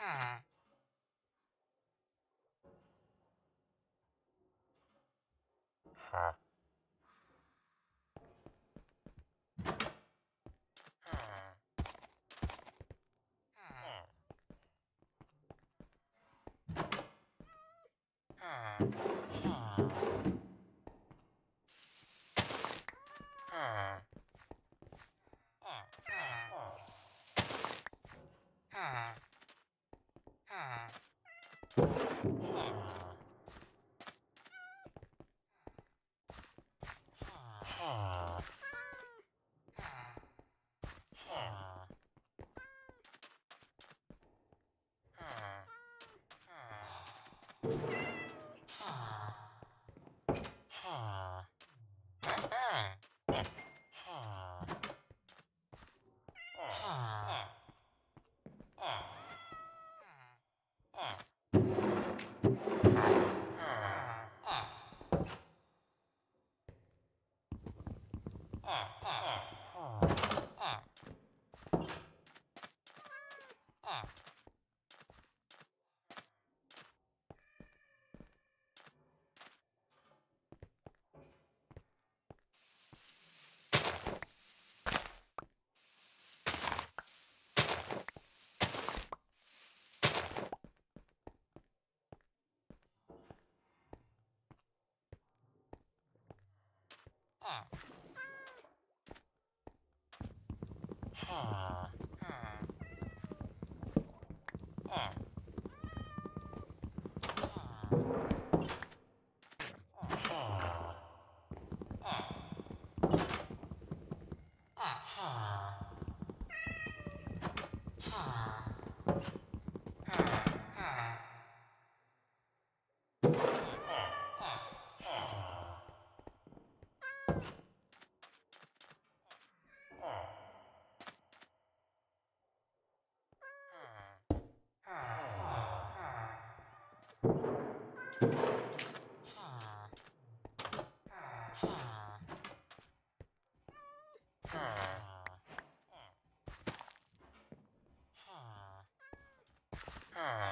pā. Ha. Ha. Ha. Ha. Ha. Ah. Ah.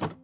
はい。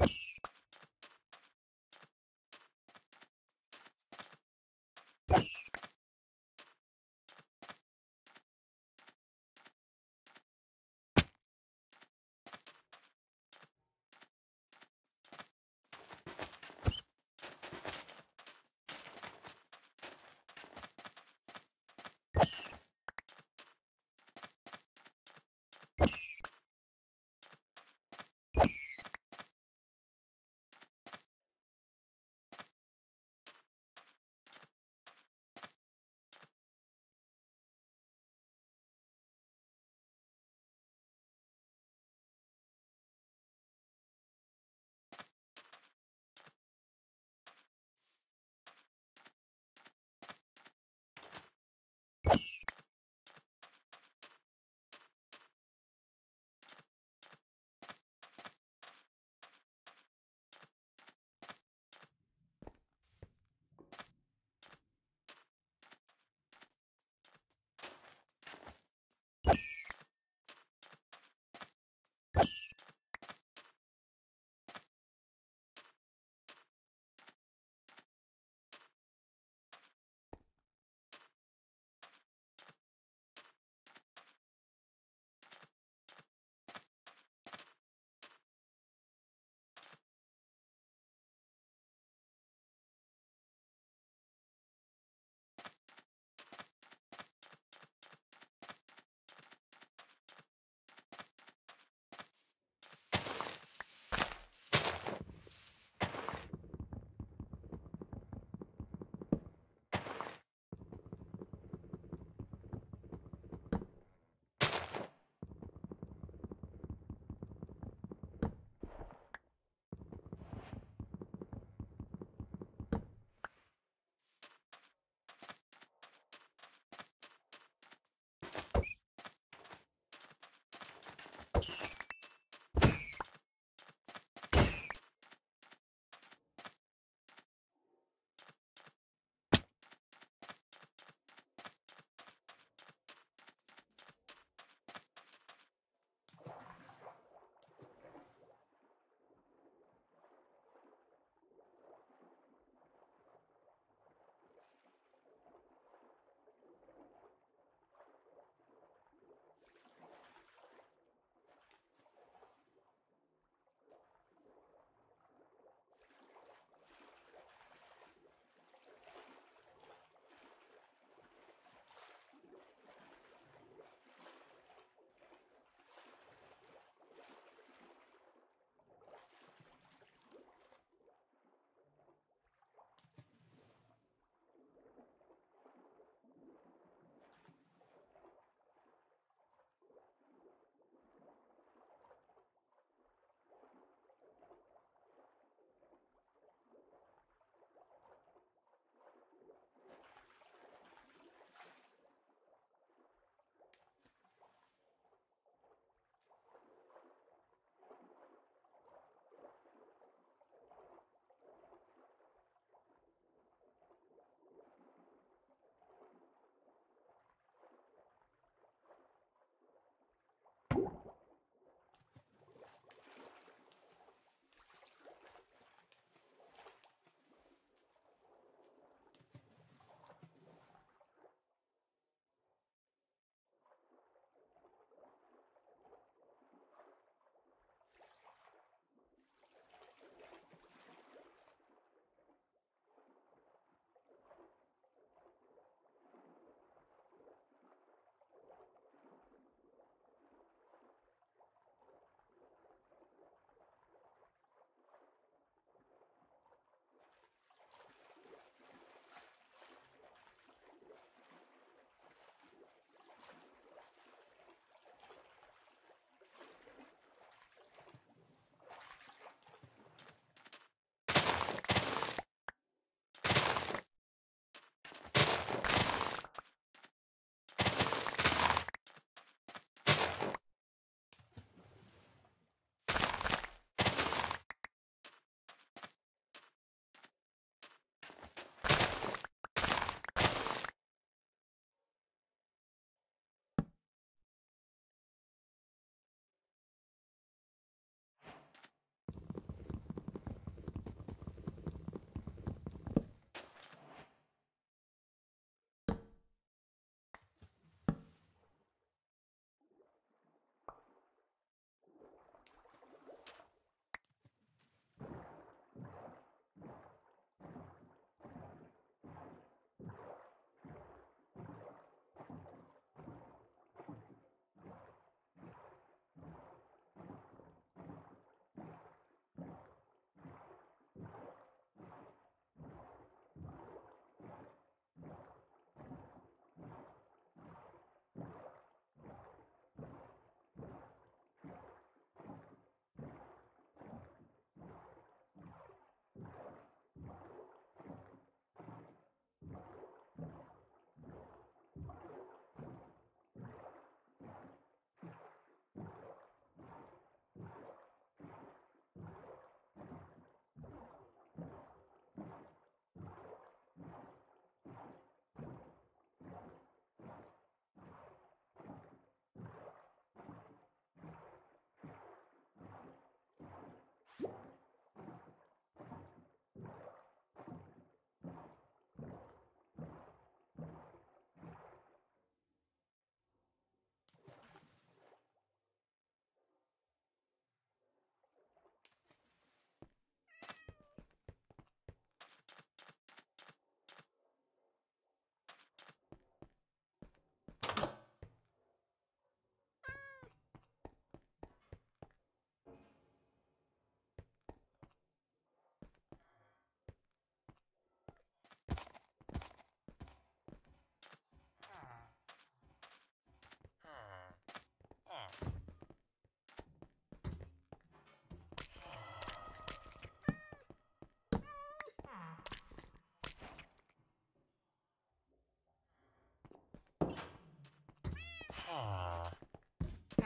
you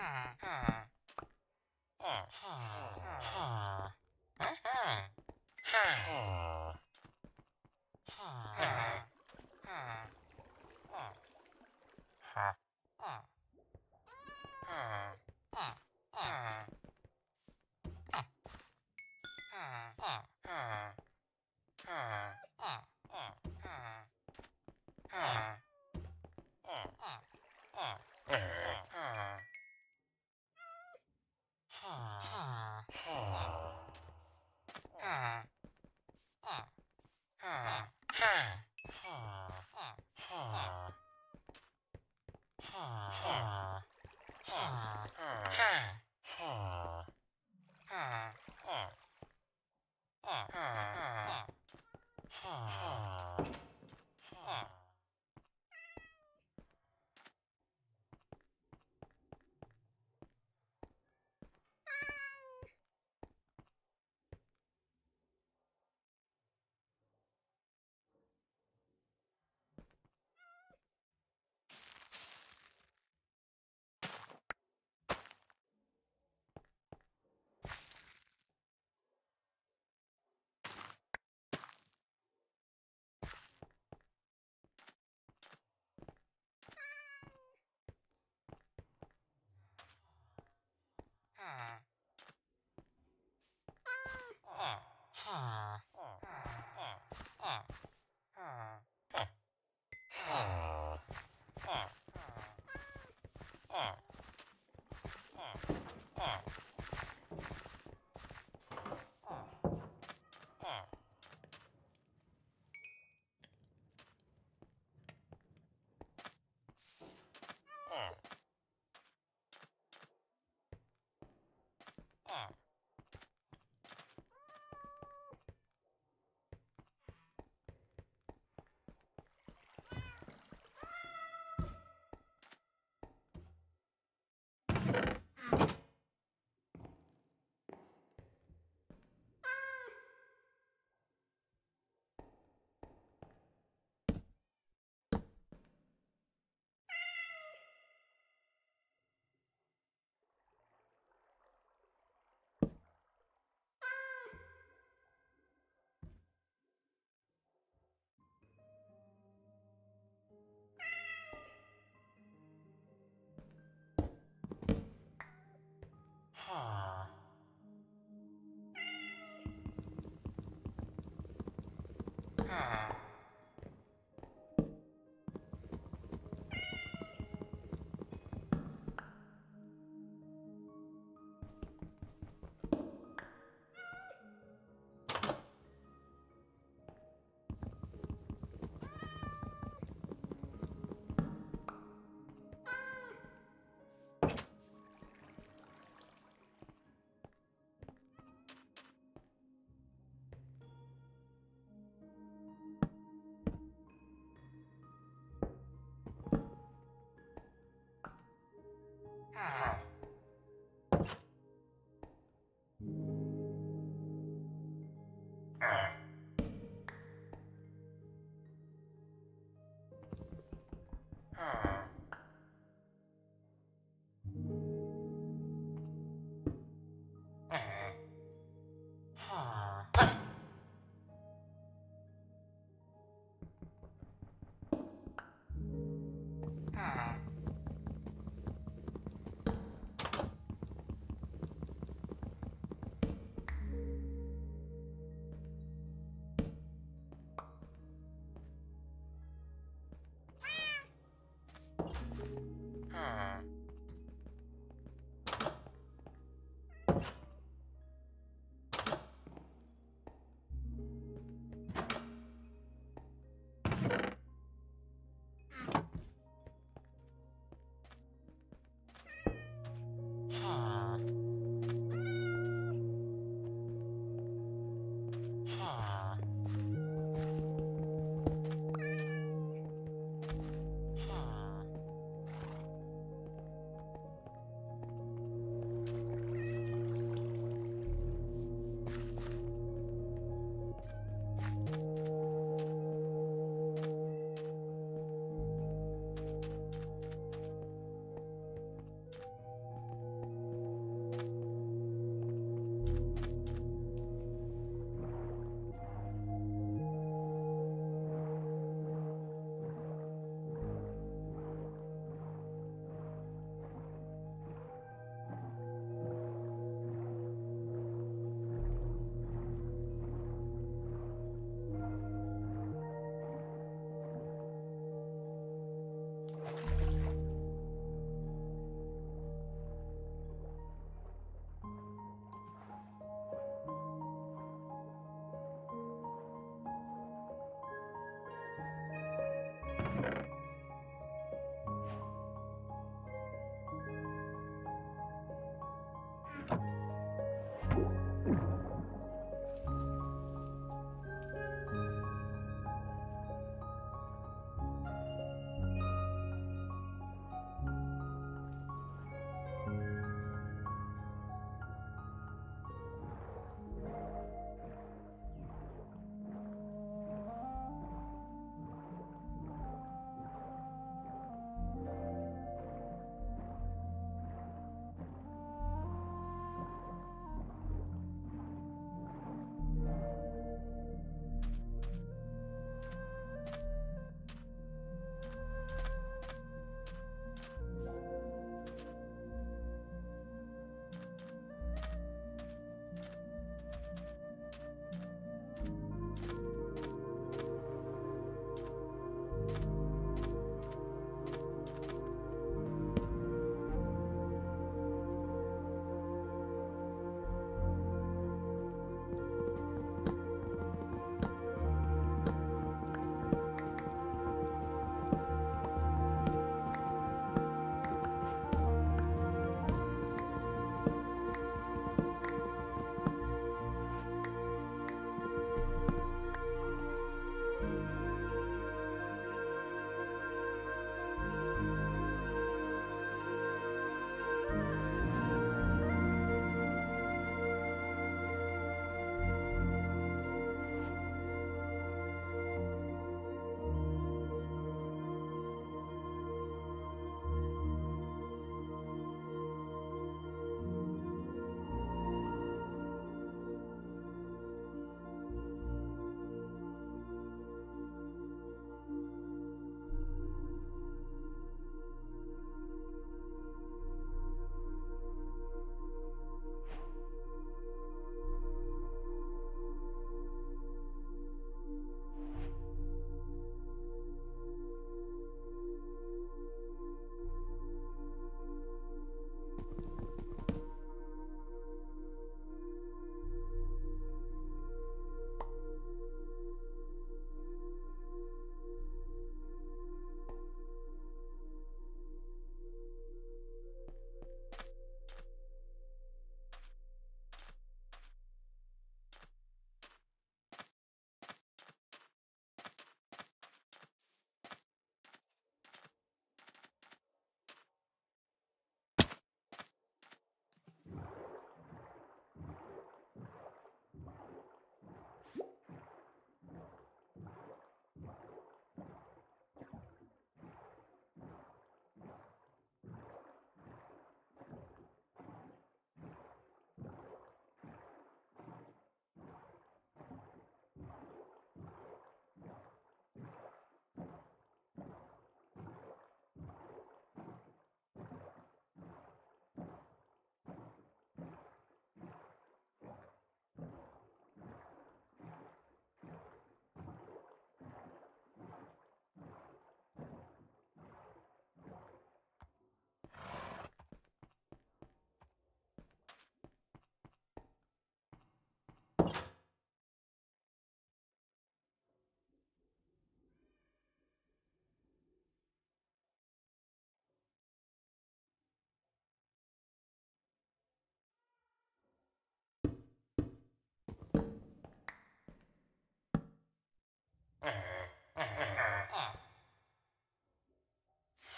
Ha! Huh. Huh. Huh. Huh. Ah.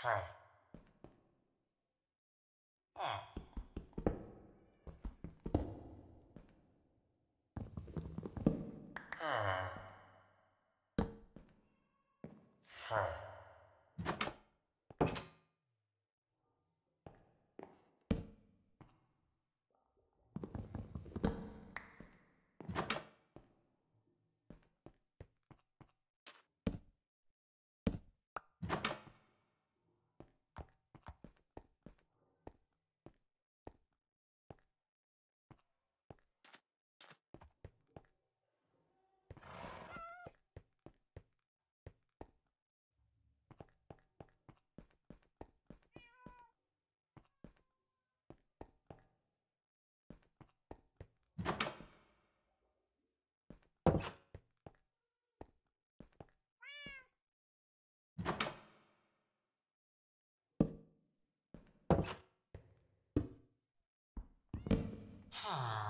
Huh. Huh. Huh. Huh. Huh?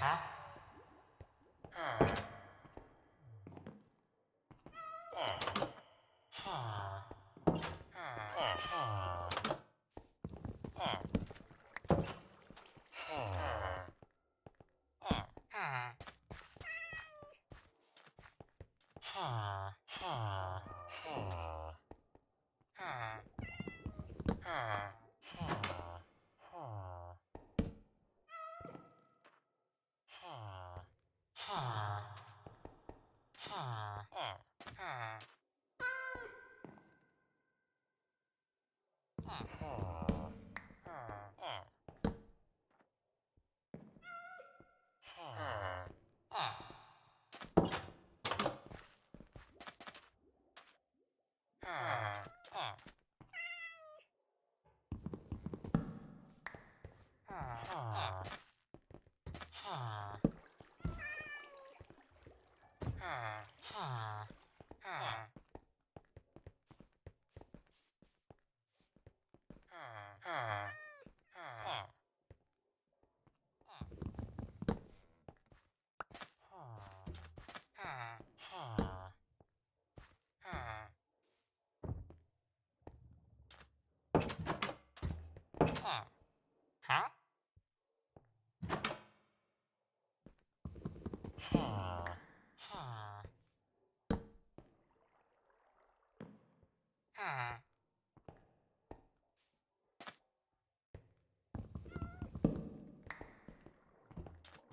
Huh? Ah.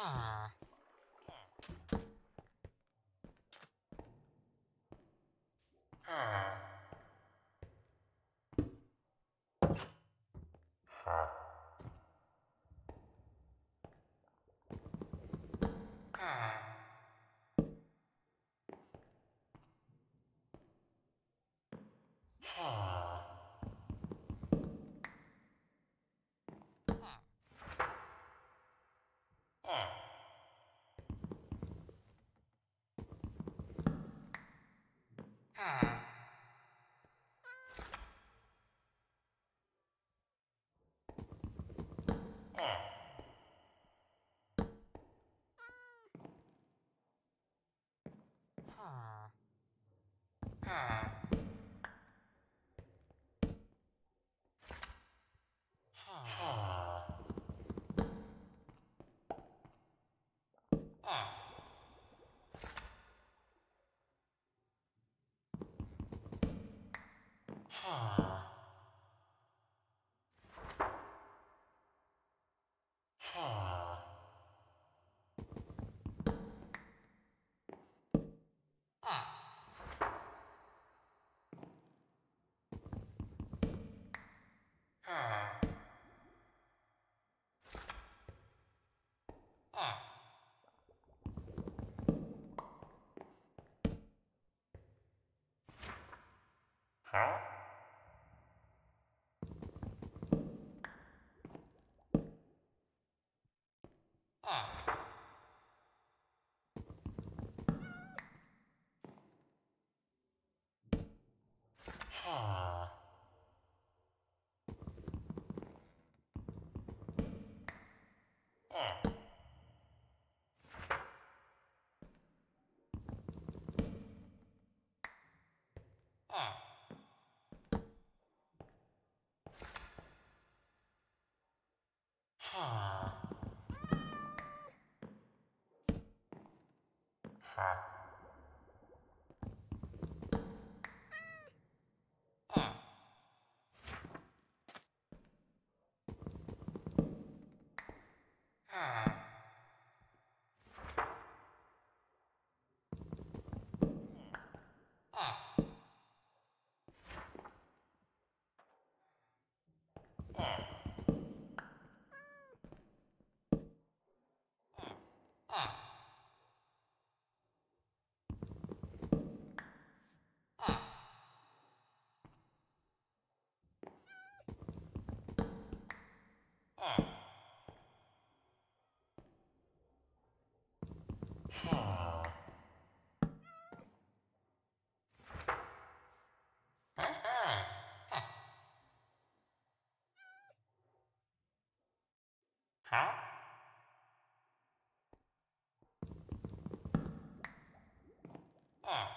Huh. Ah. Huh? Ah. Ah. Ha. Huh? Ah.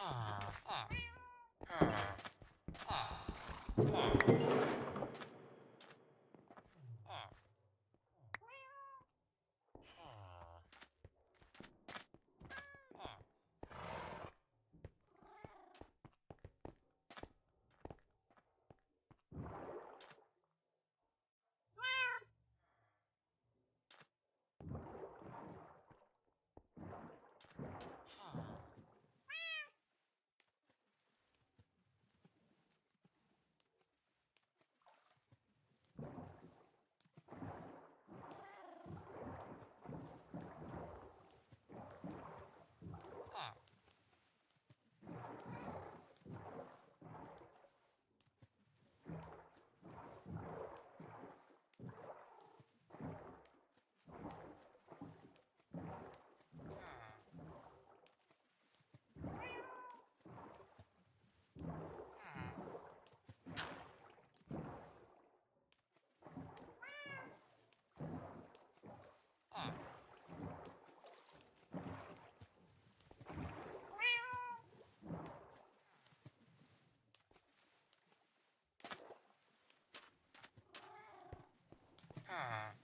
Ah. Ah. Ah. Ah. Huh.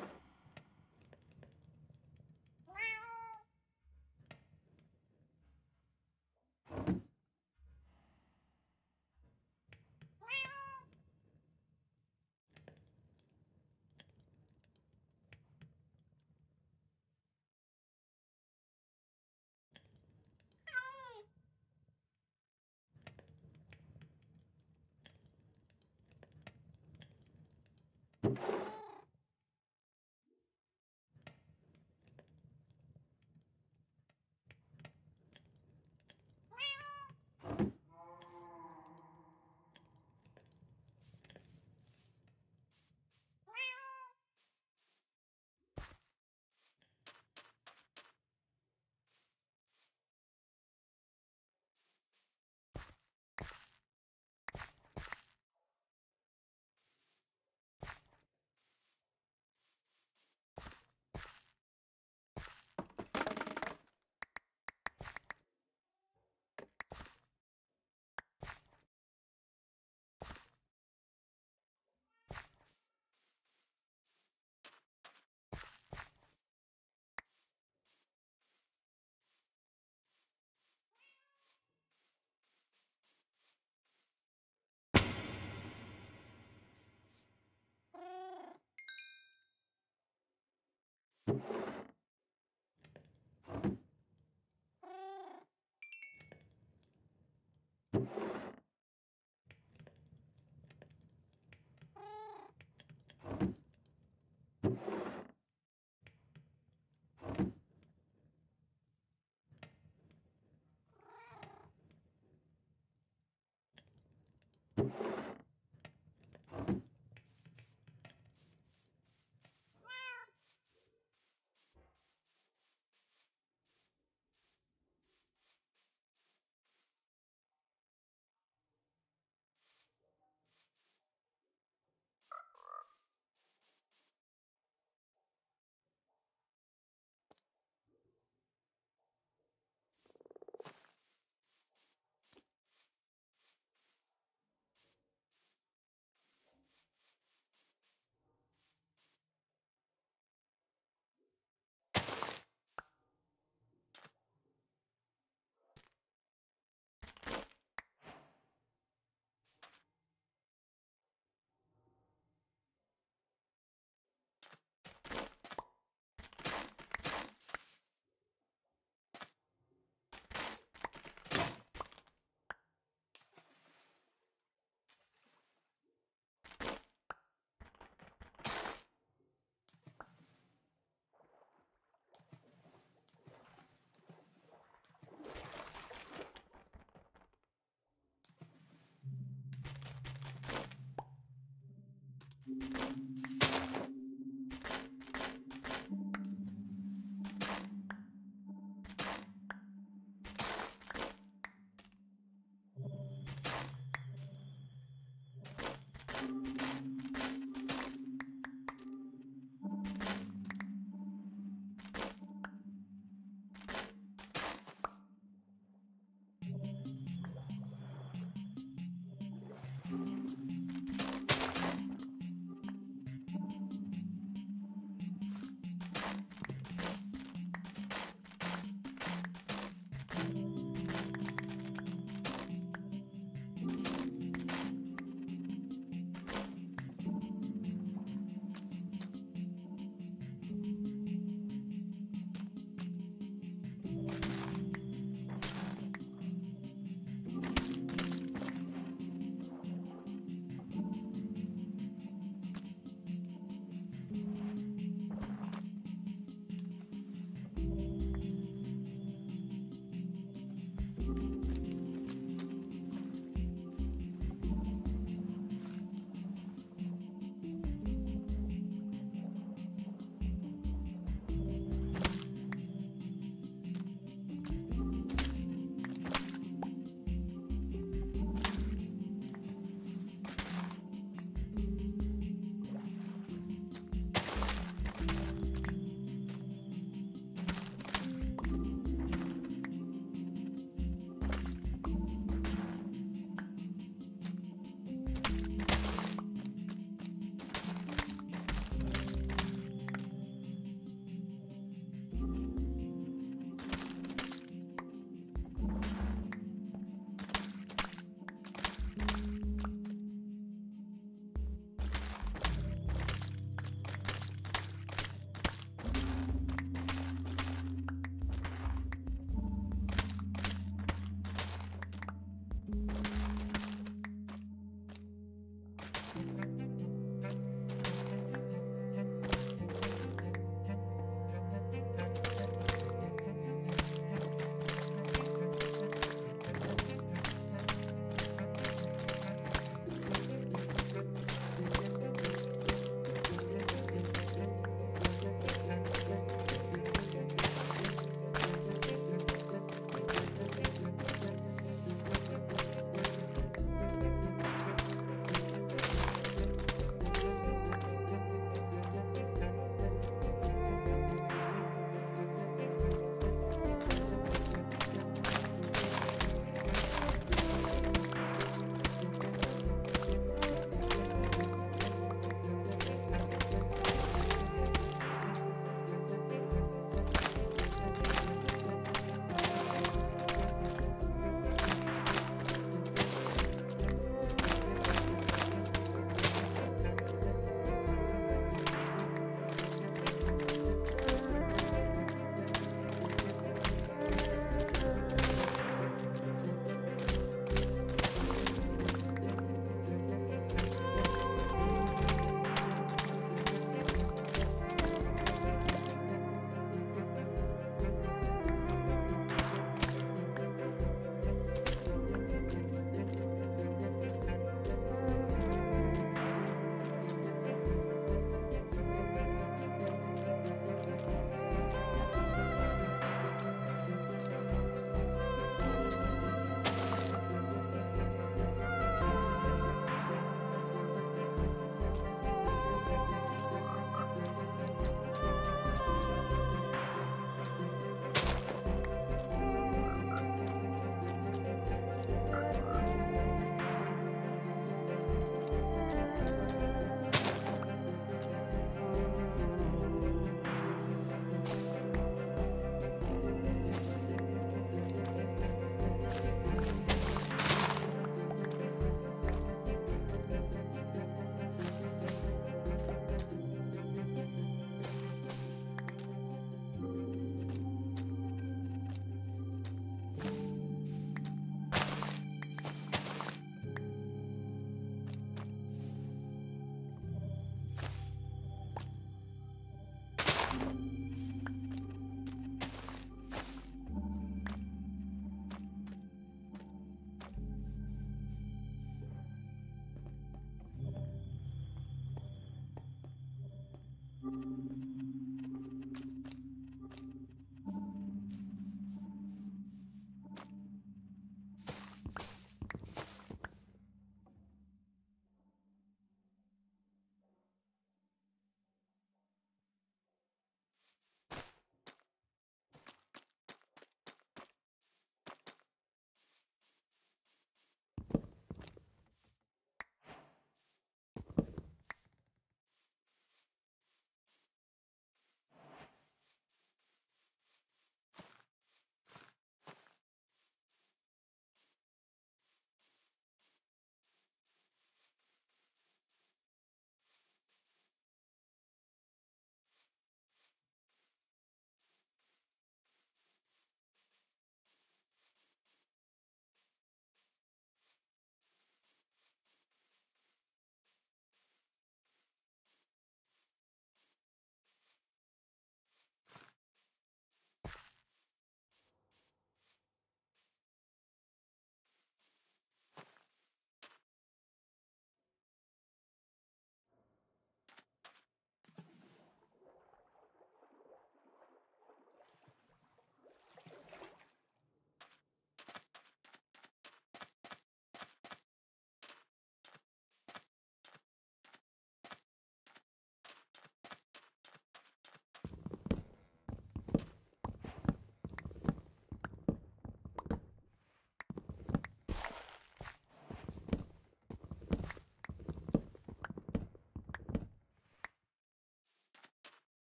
Thank you.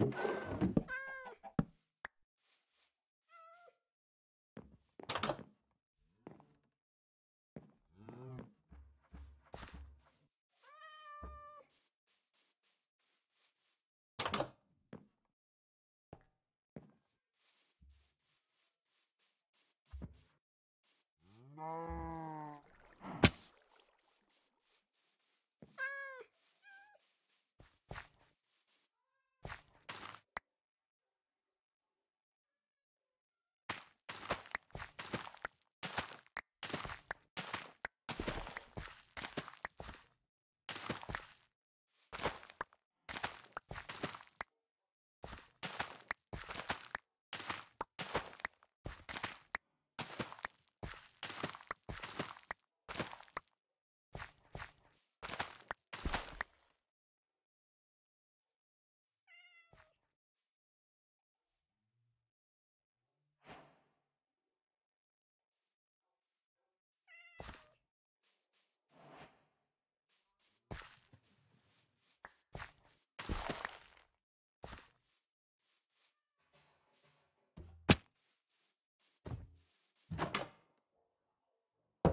No.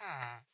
Ah.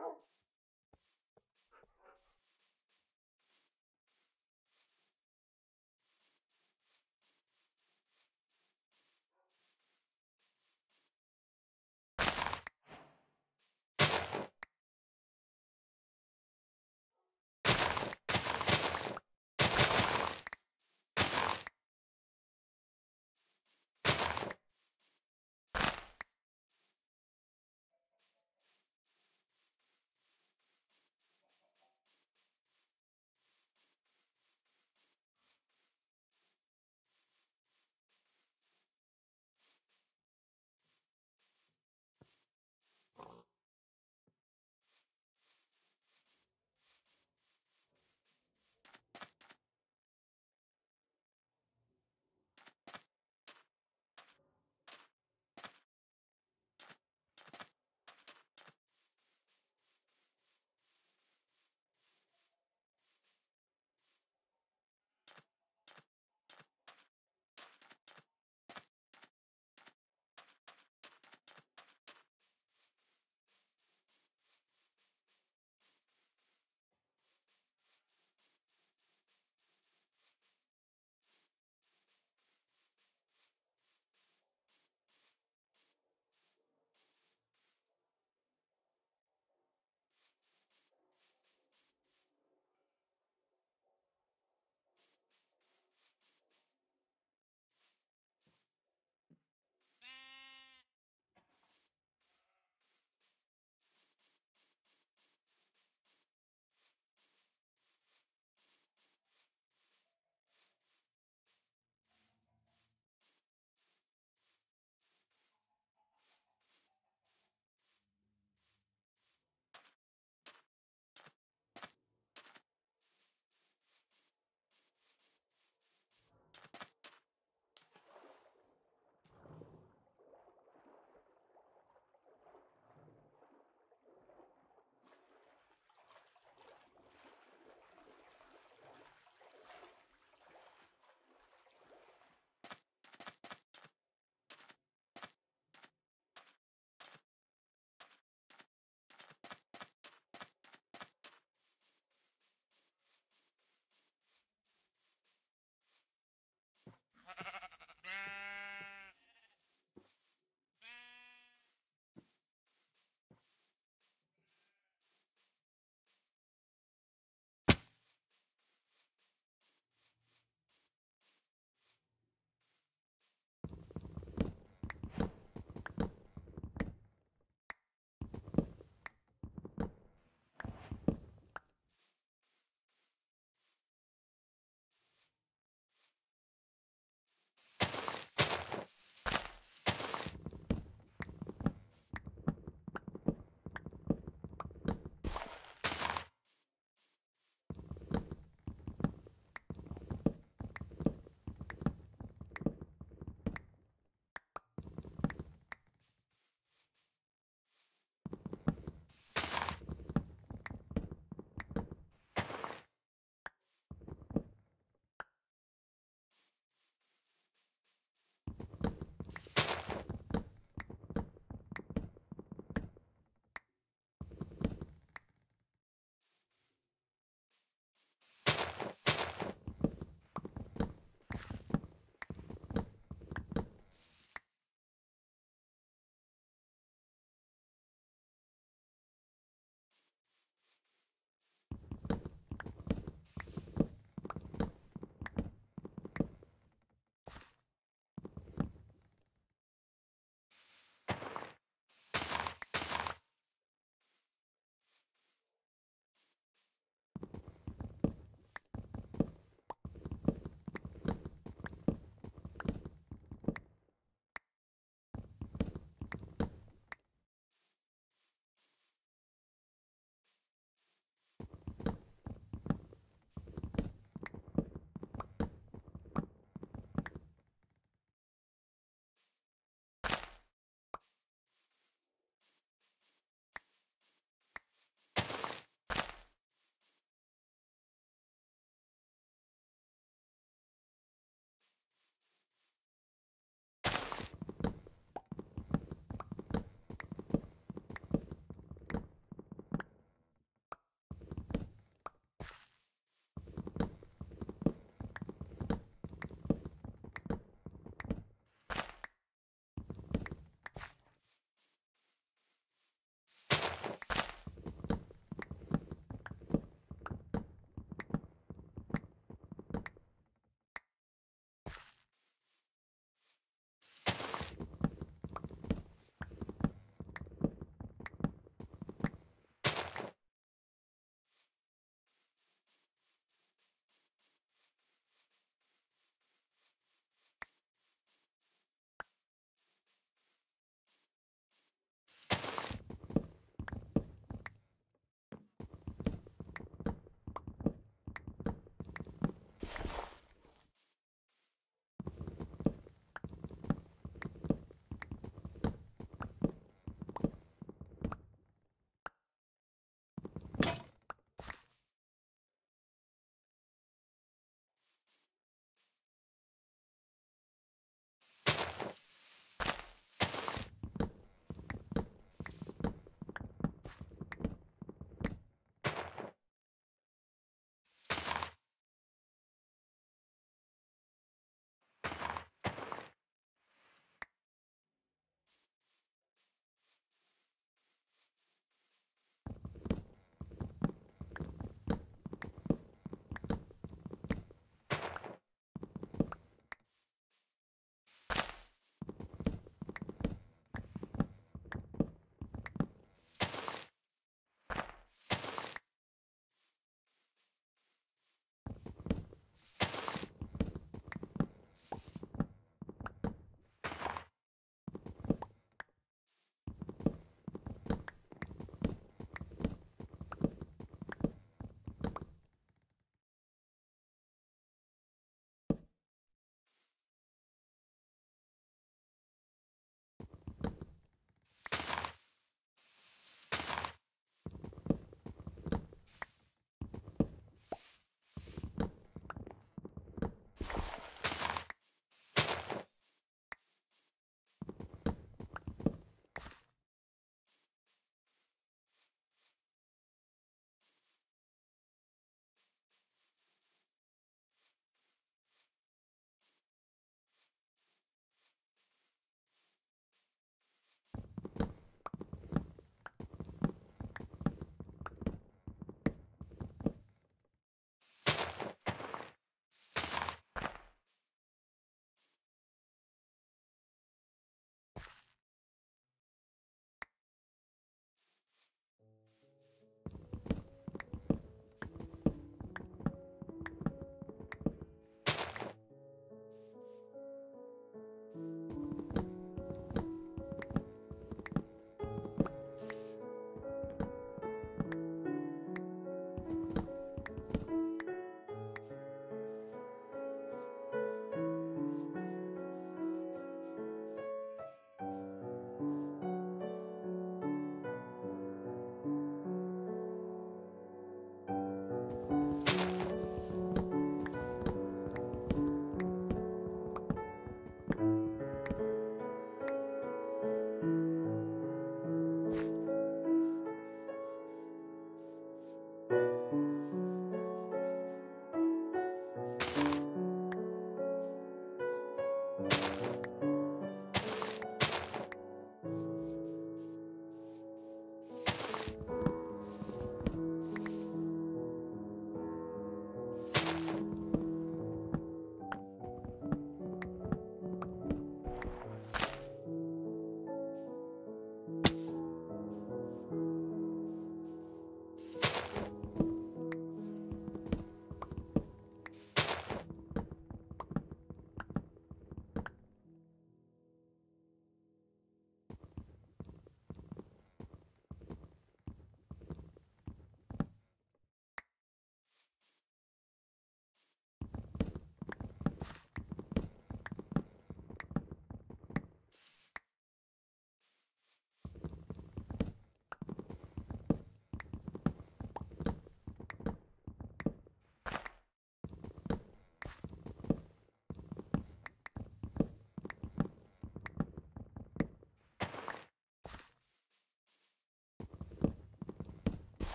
Oh.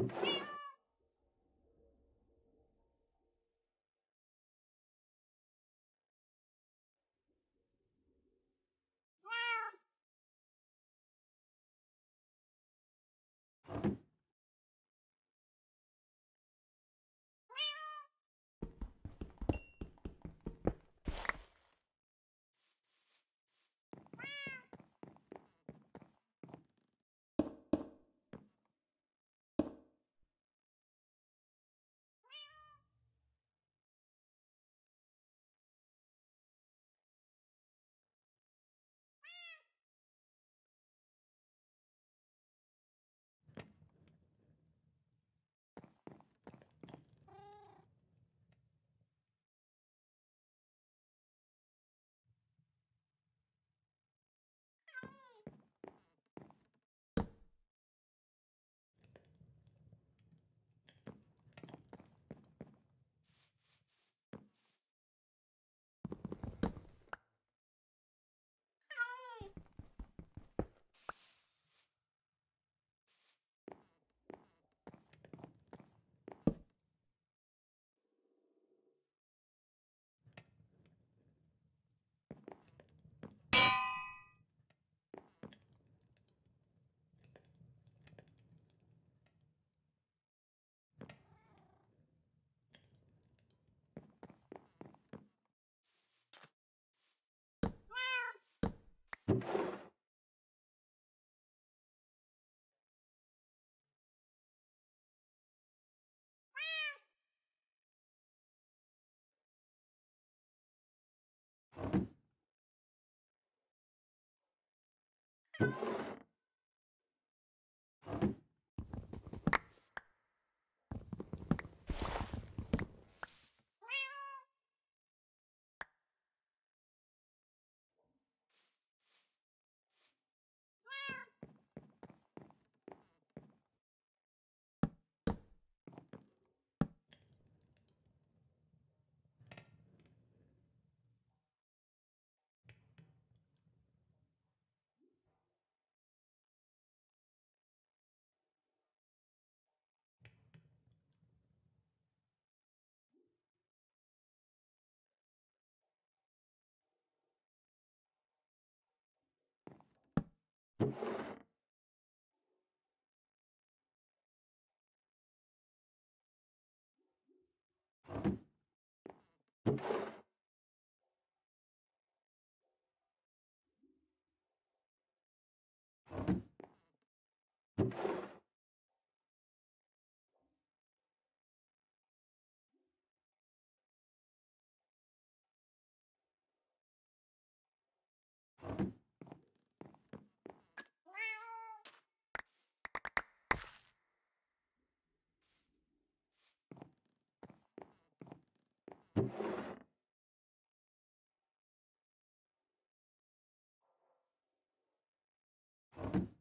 Yeah. Thank you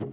you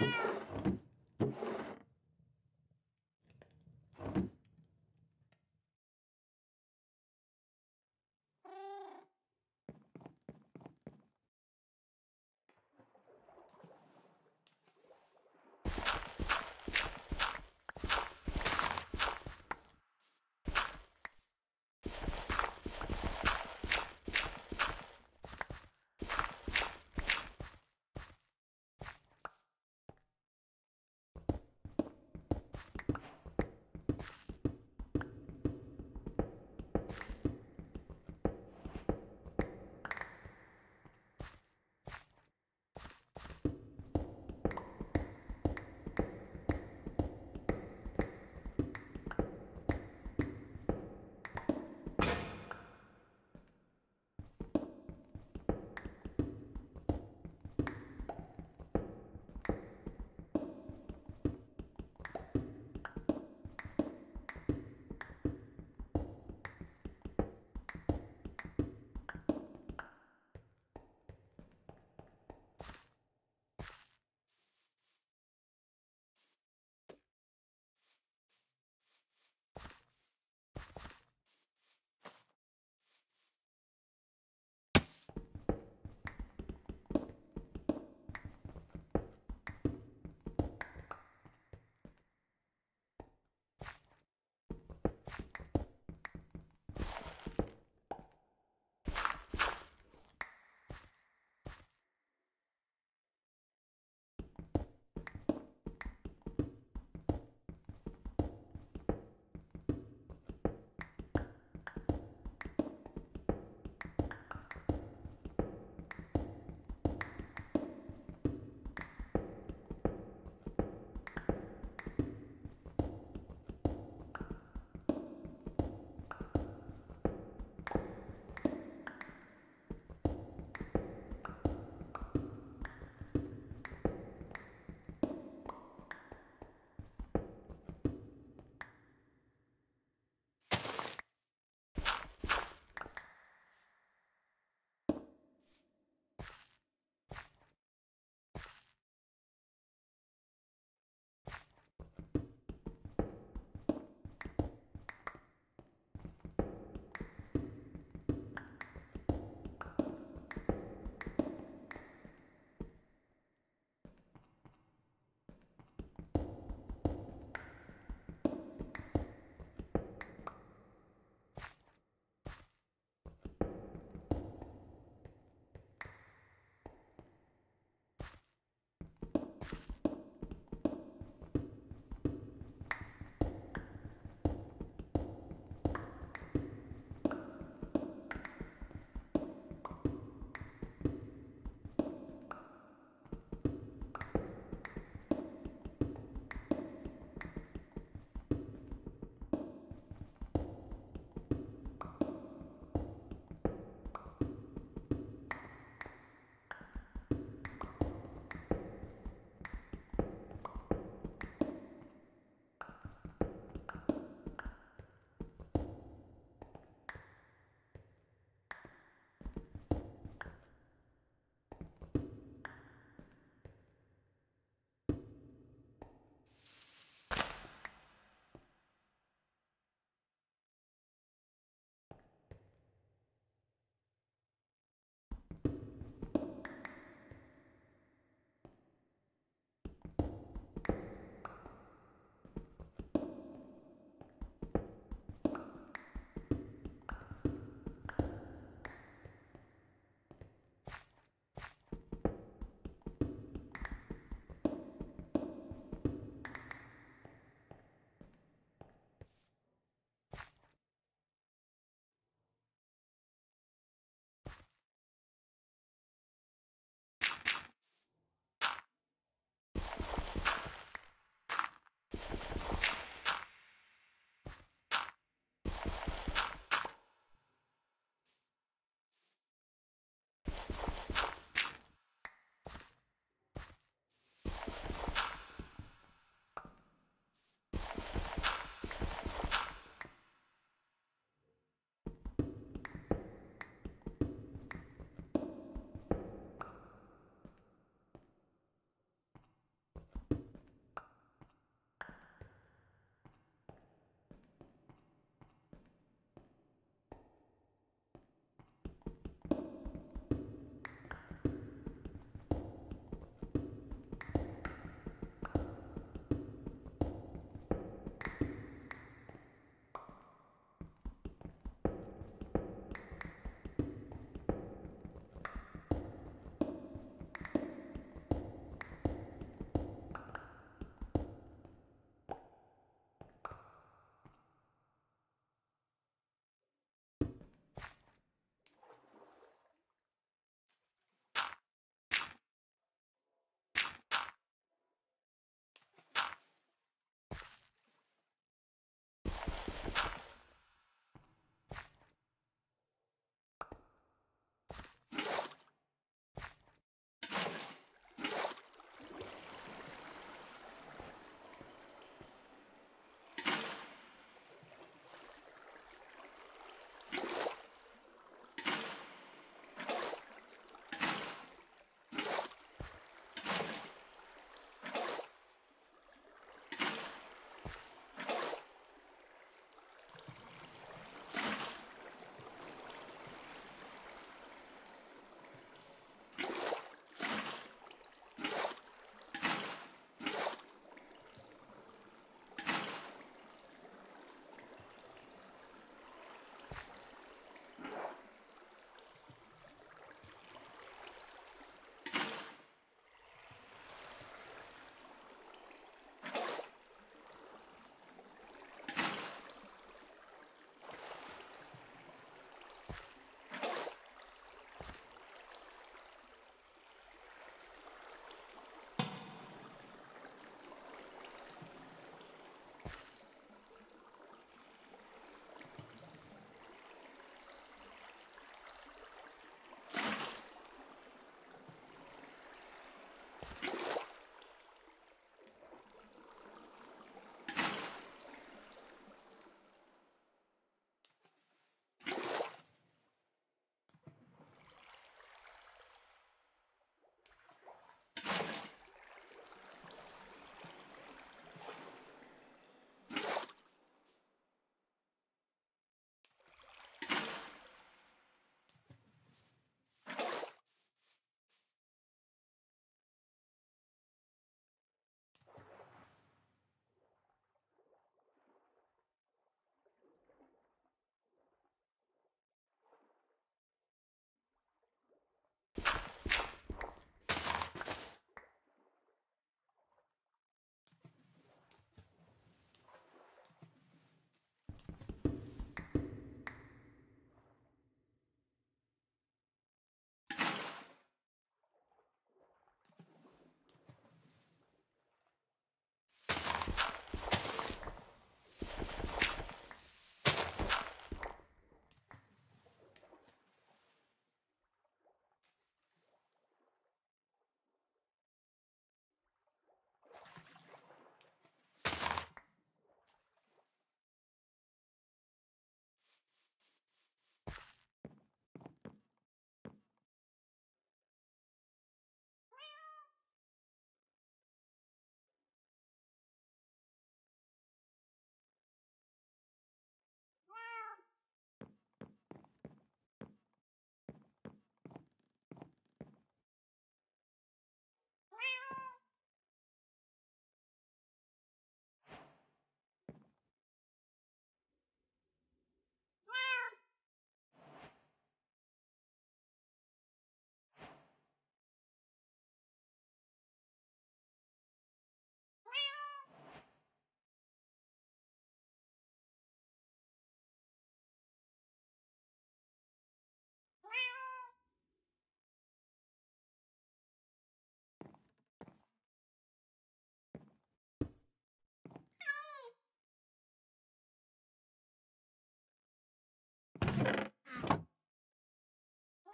Wow.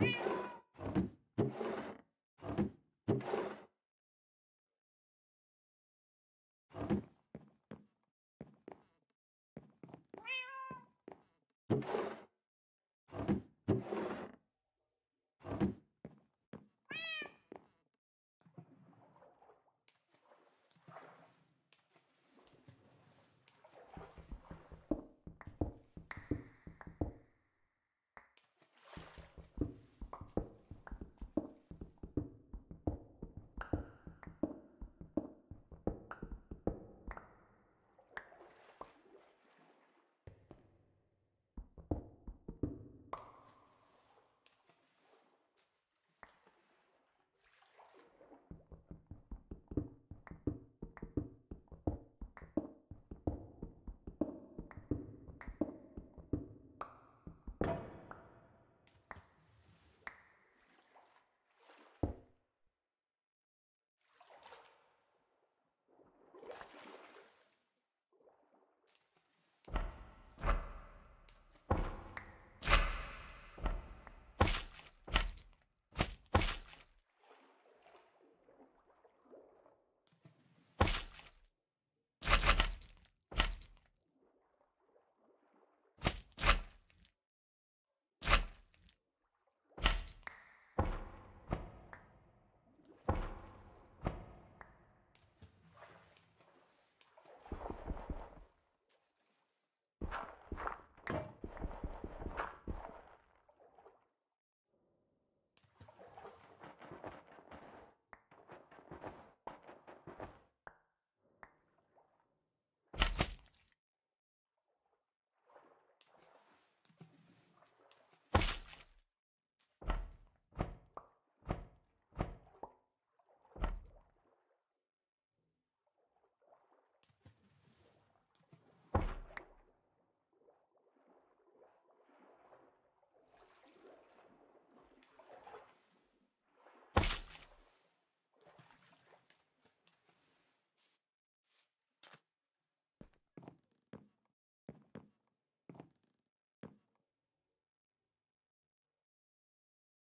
you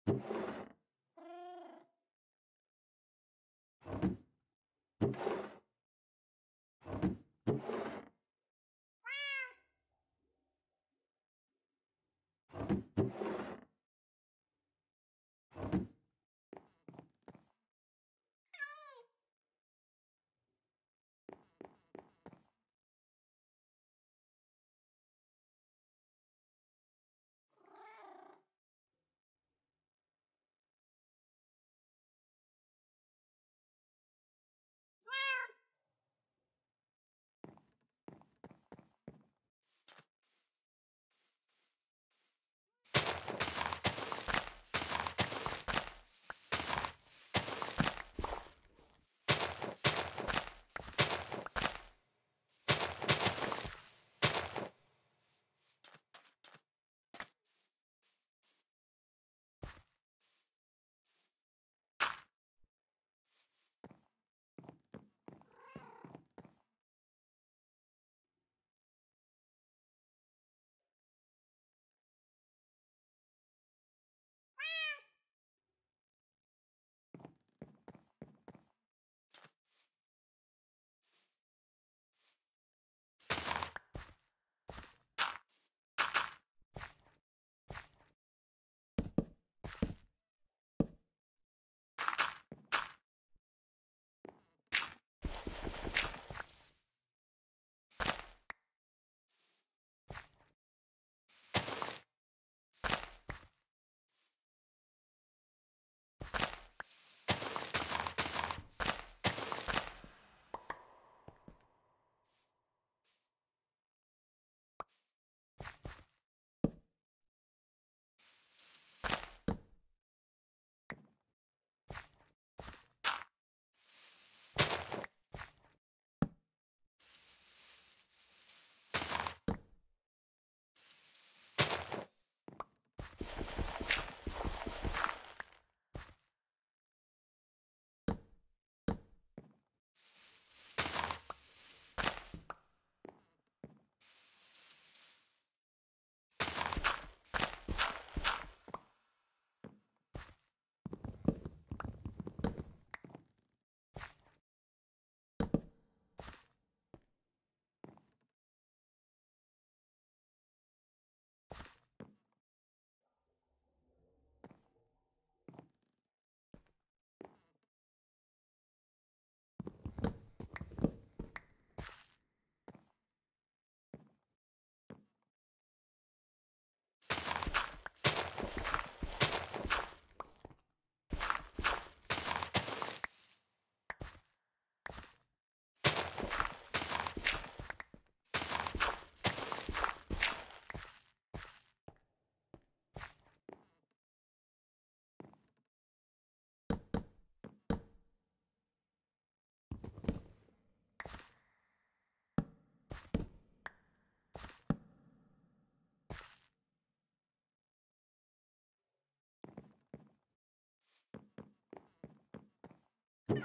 you Ah!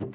Meow.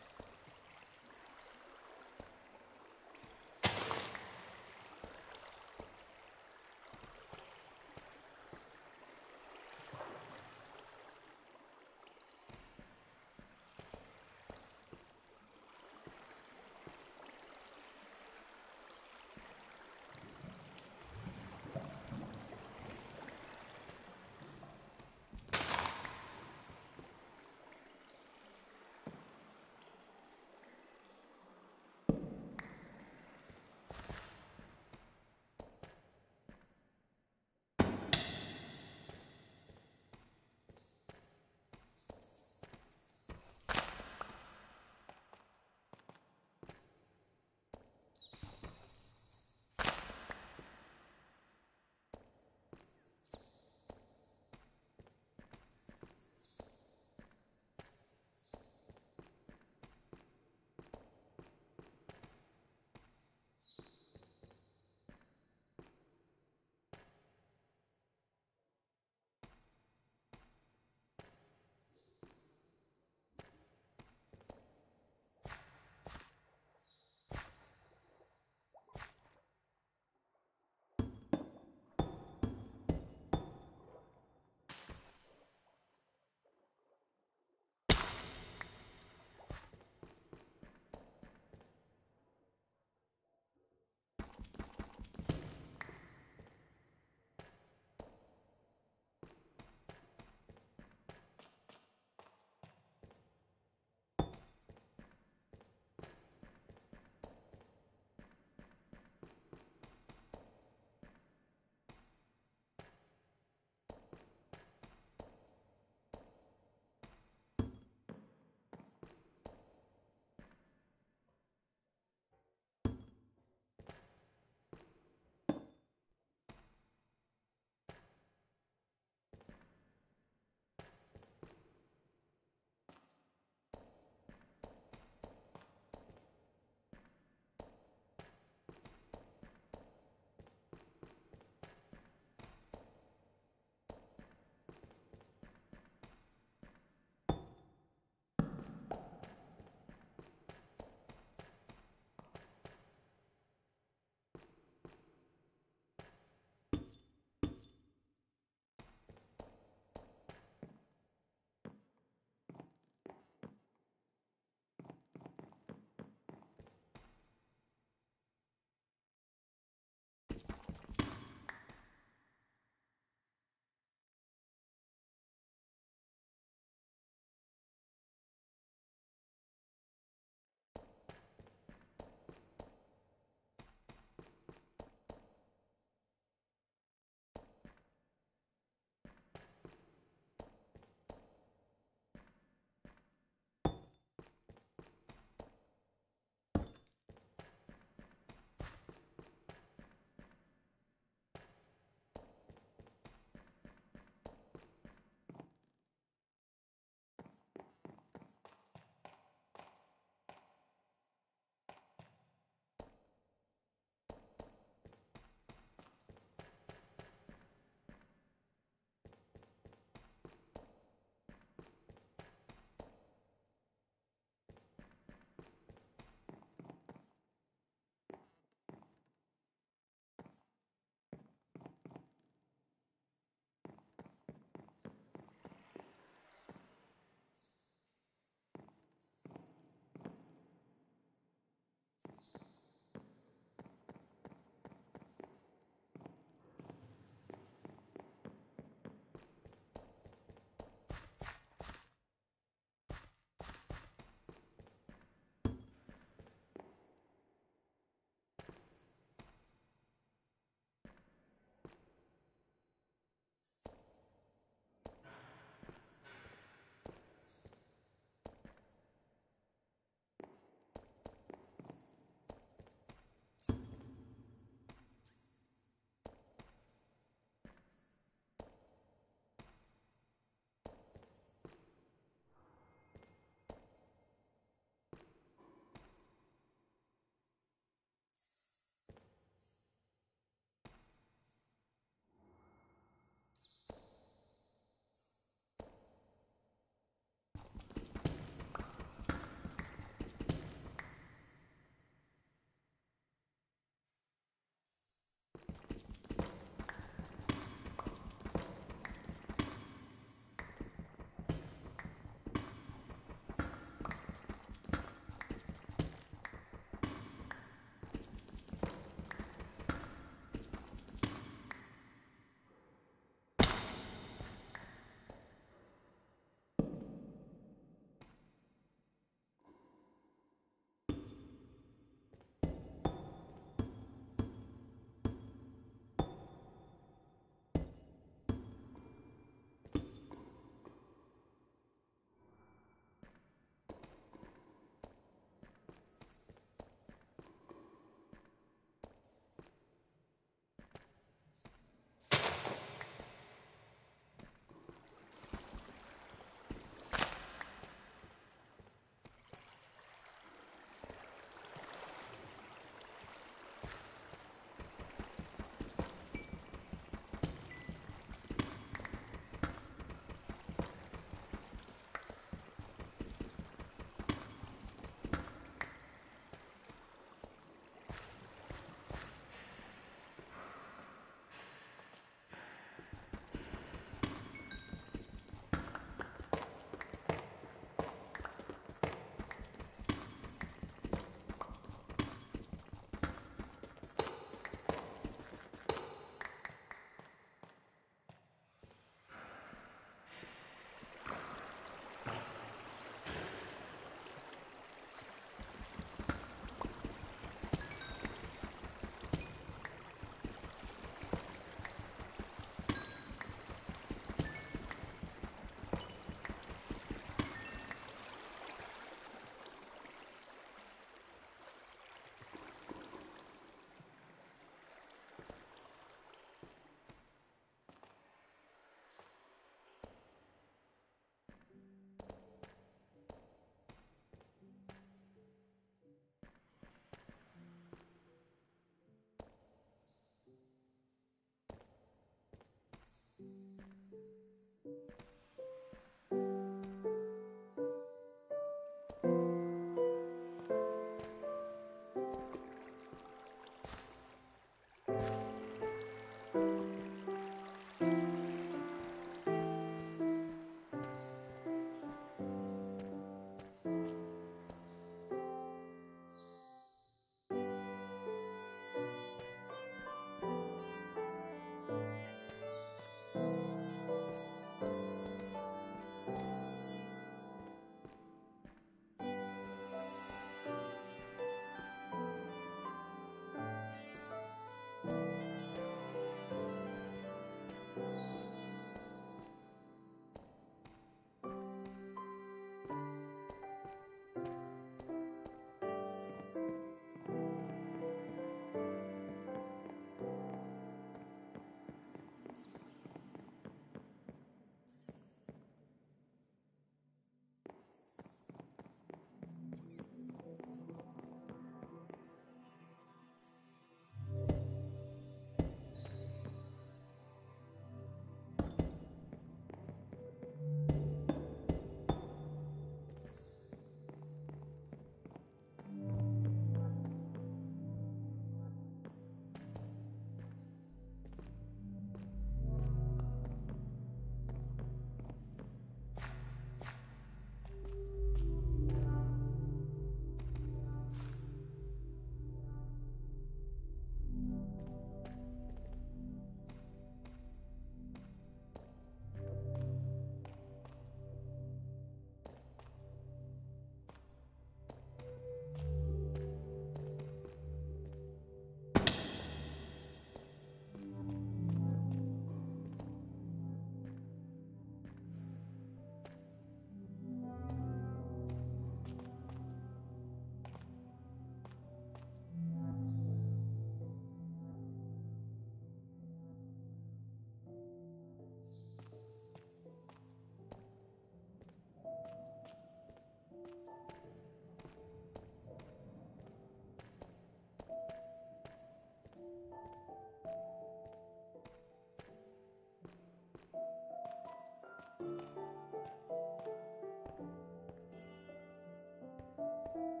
Música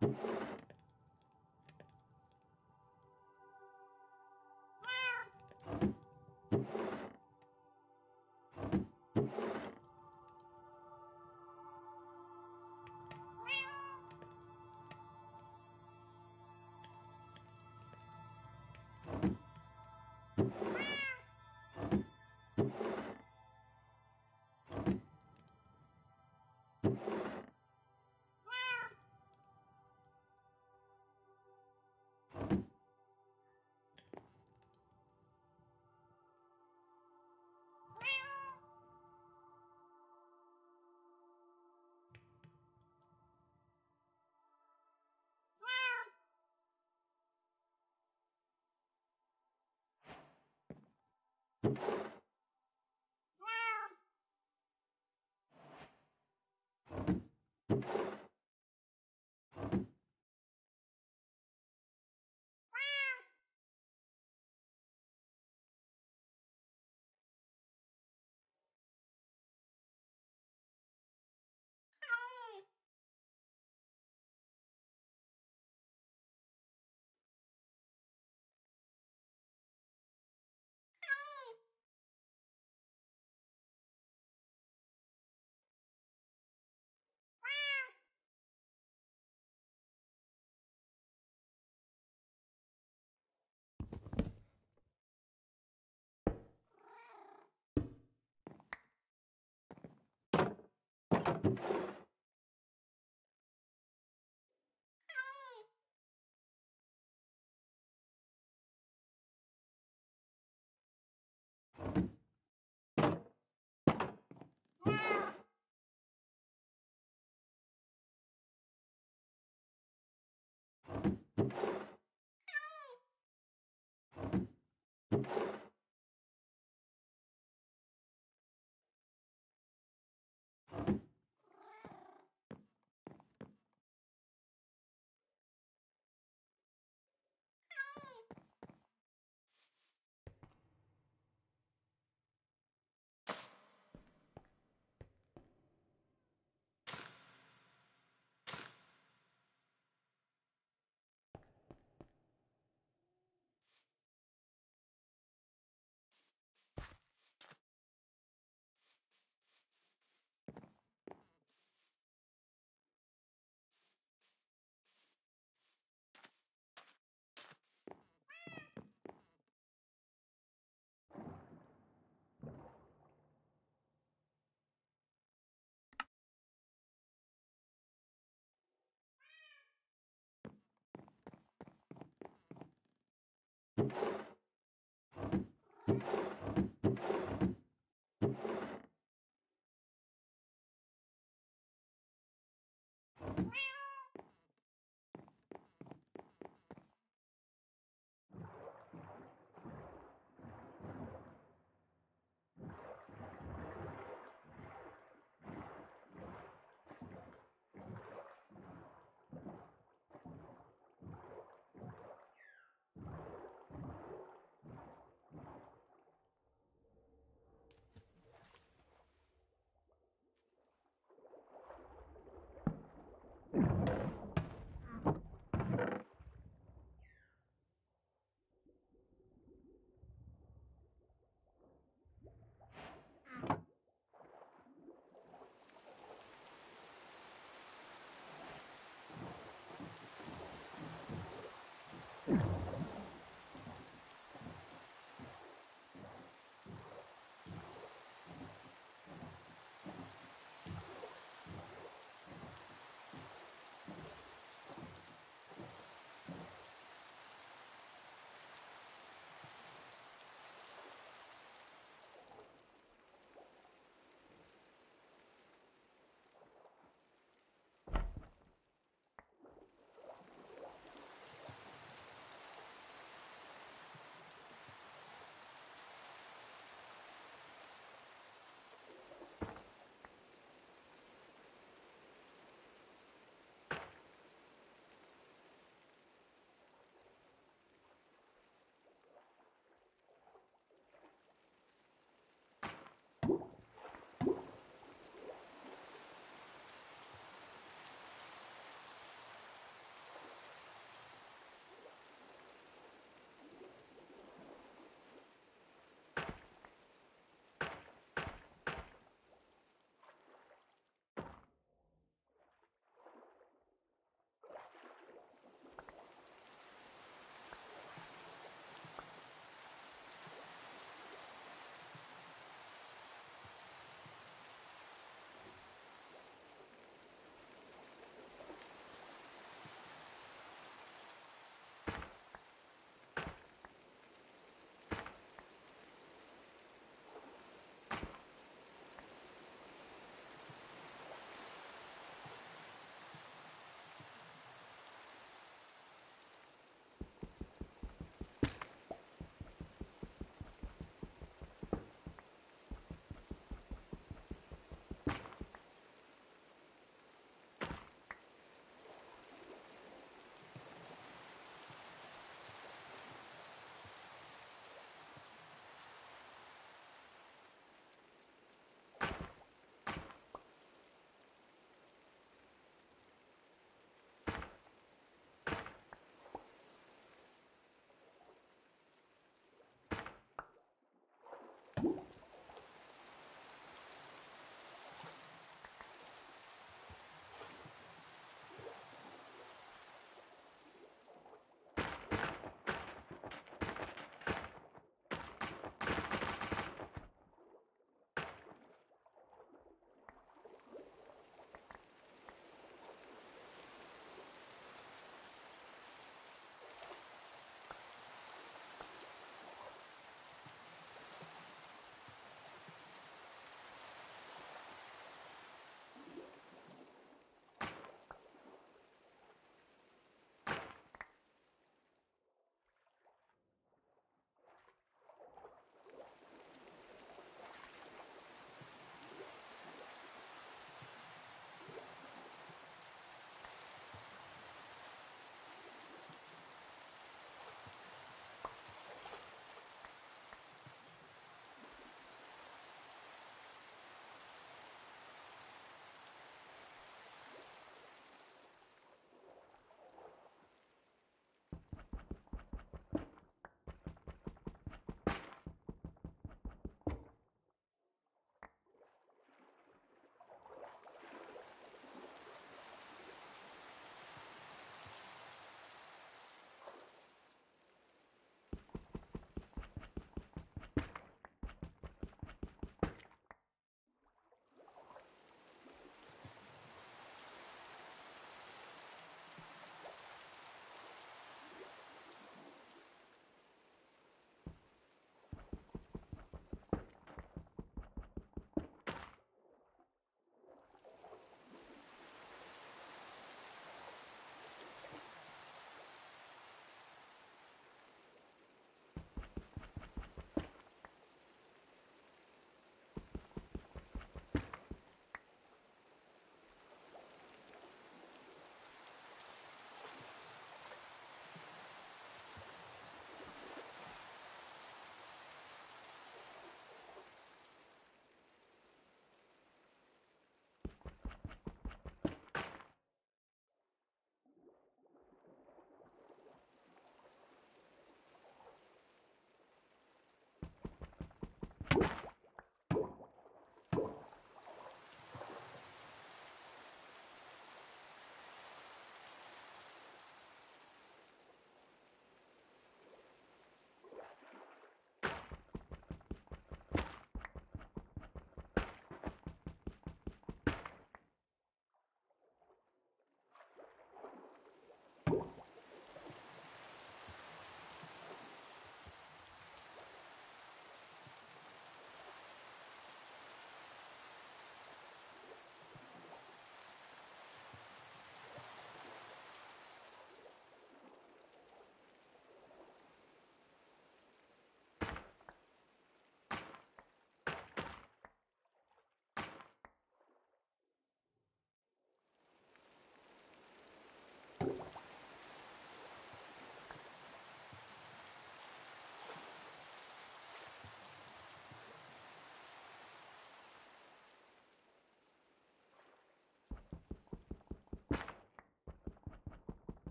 Thank you you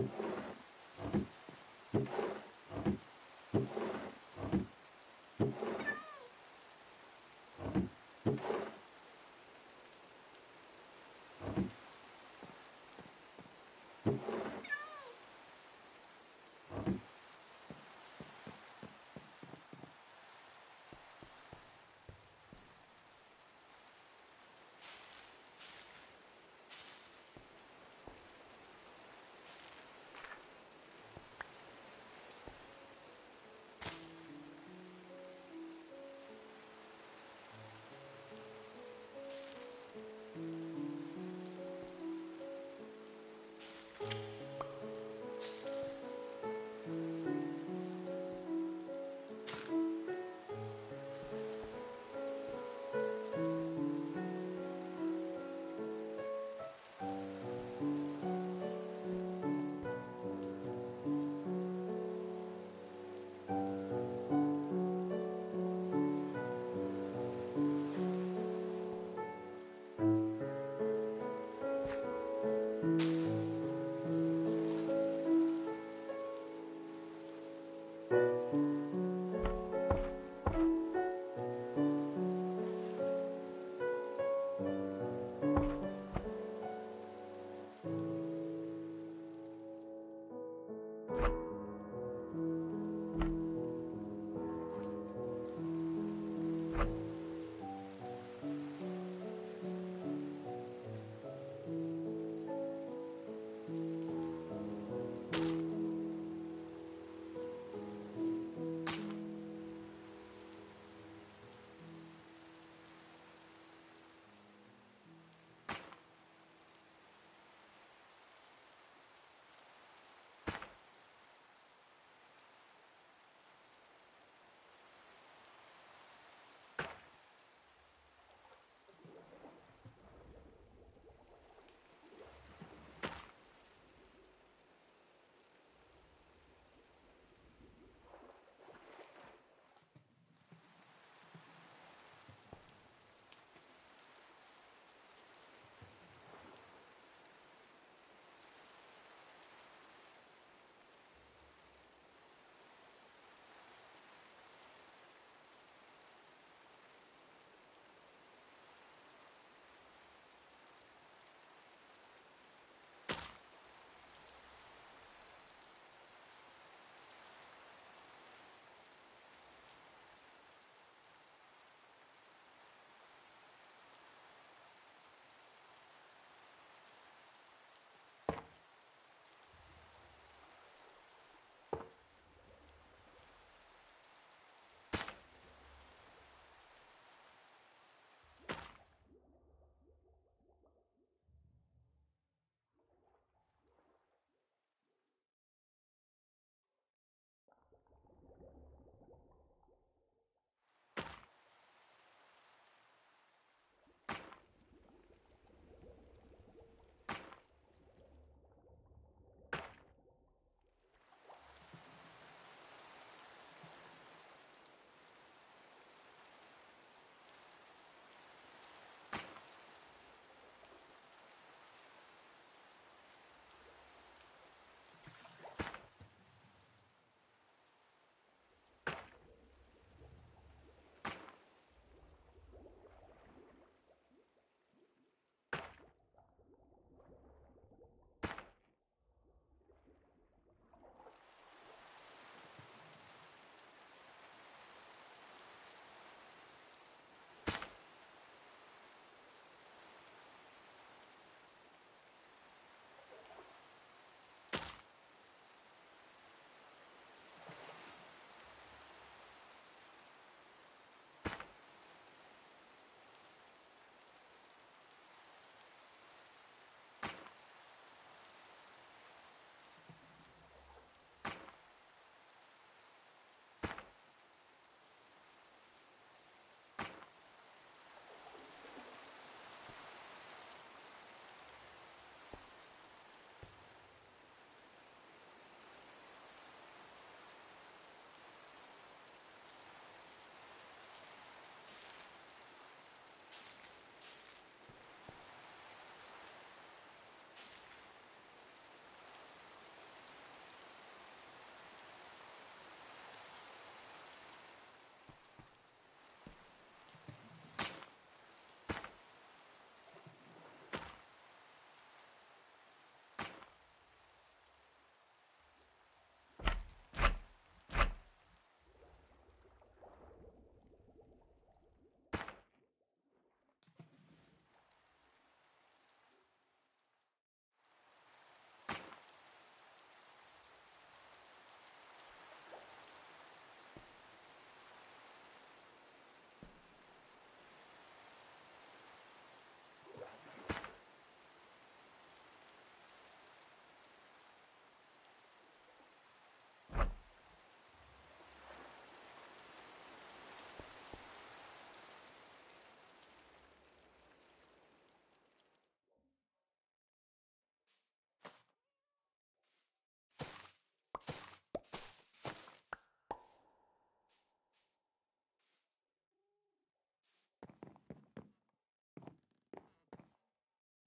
Thank you.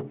you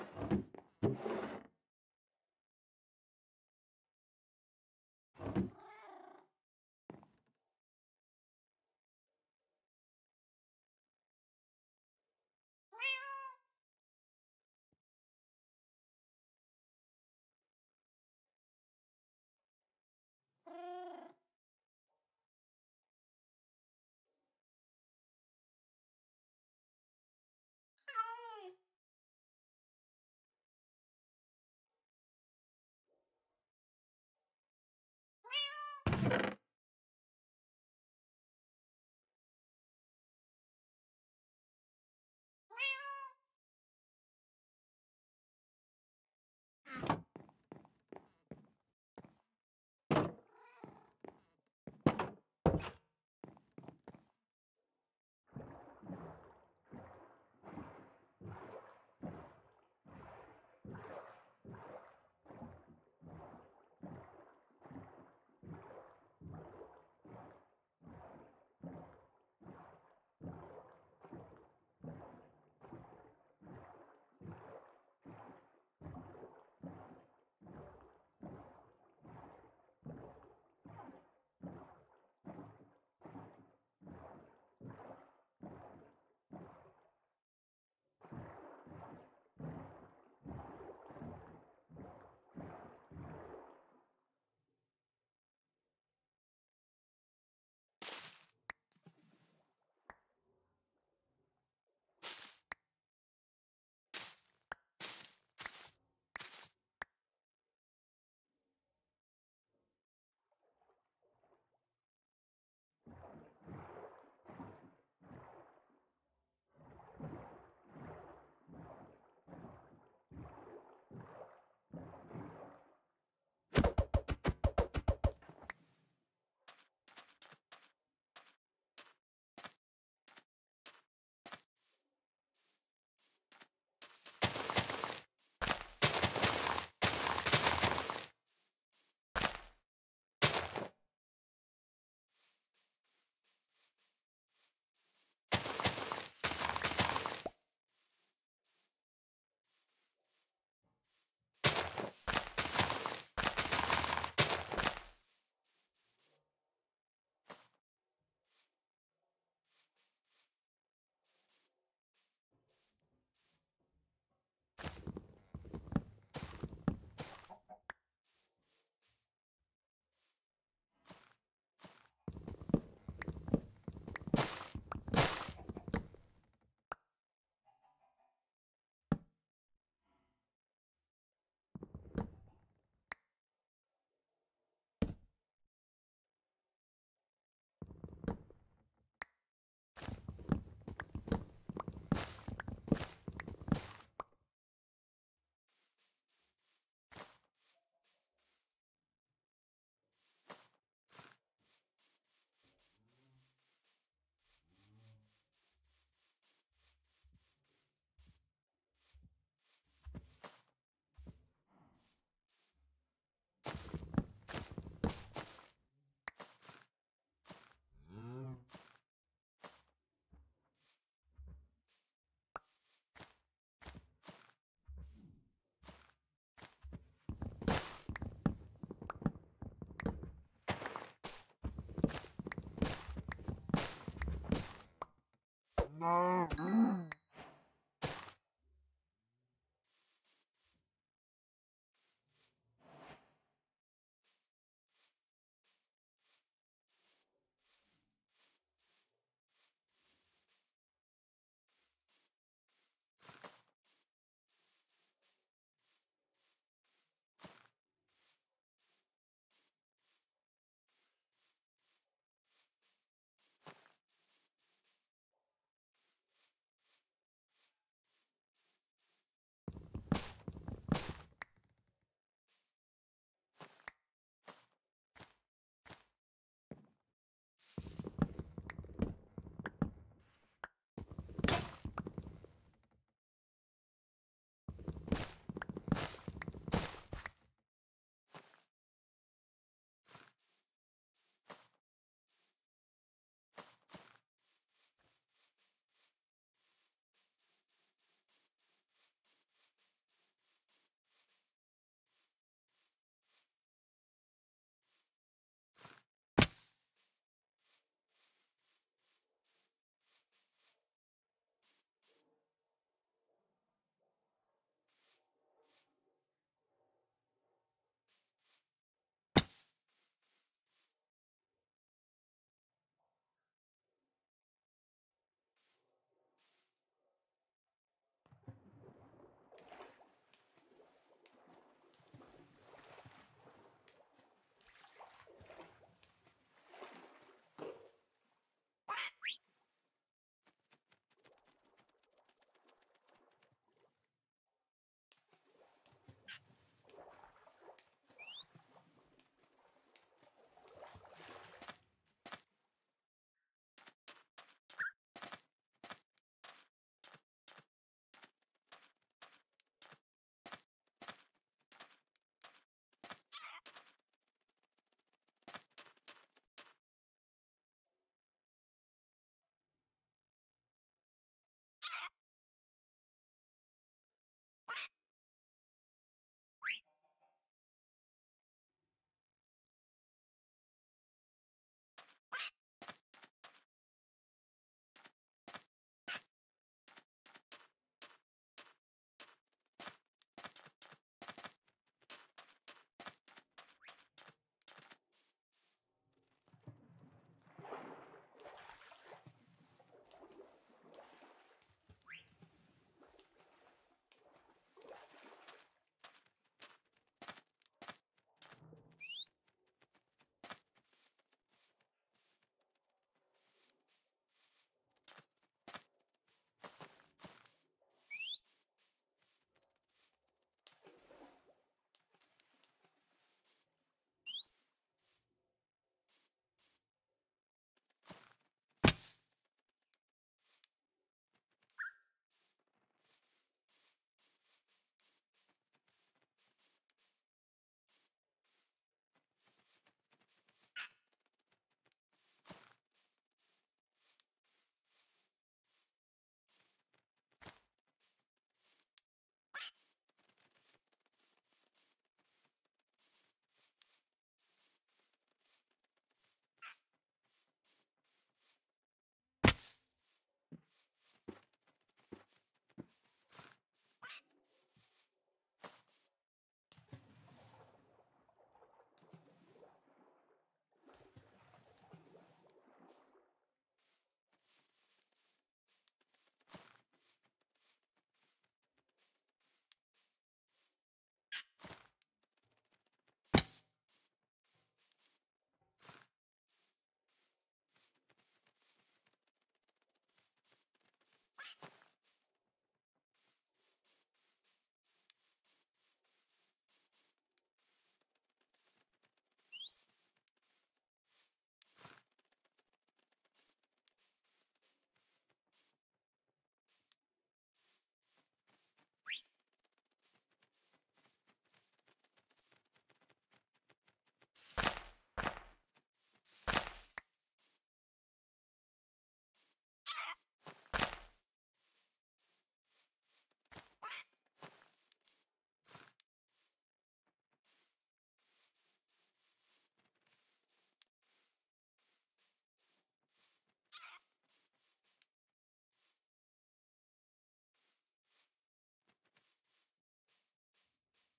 não.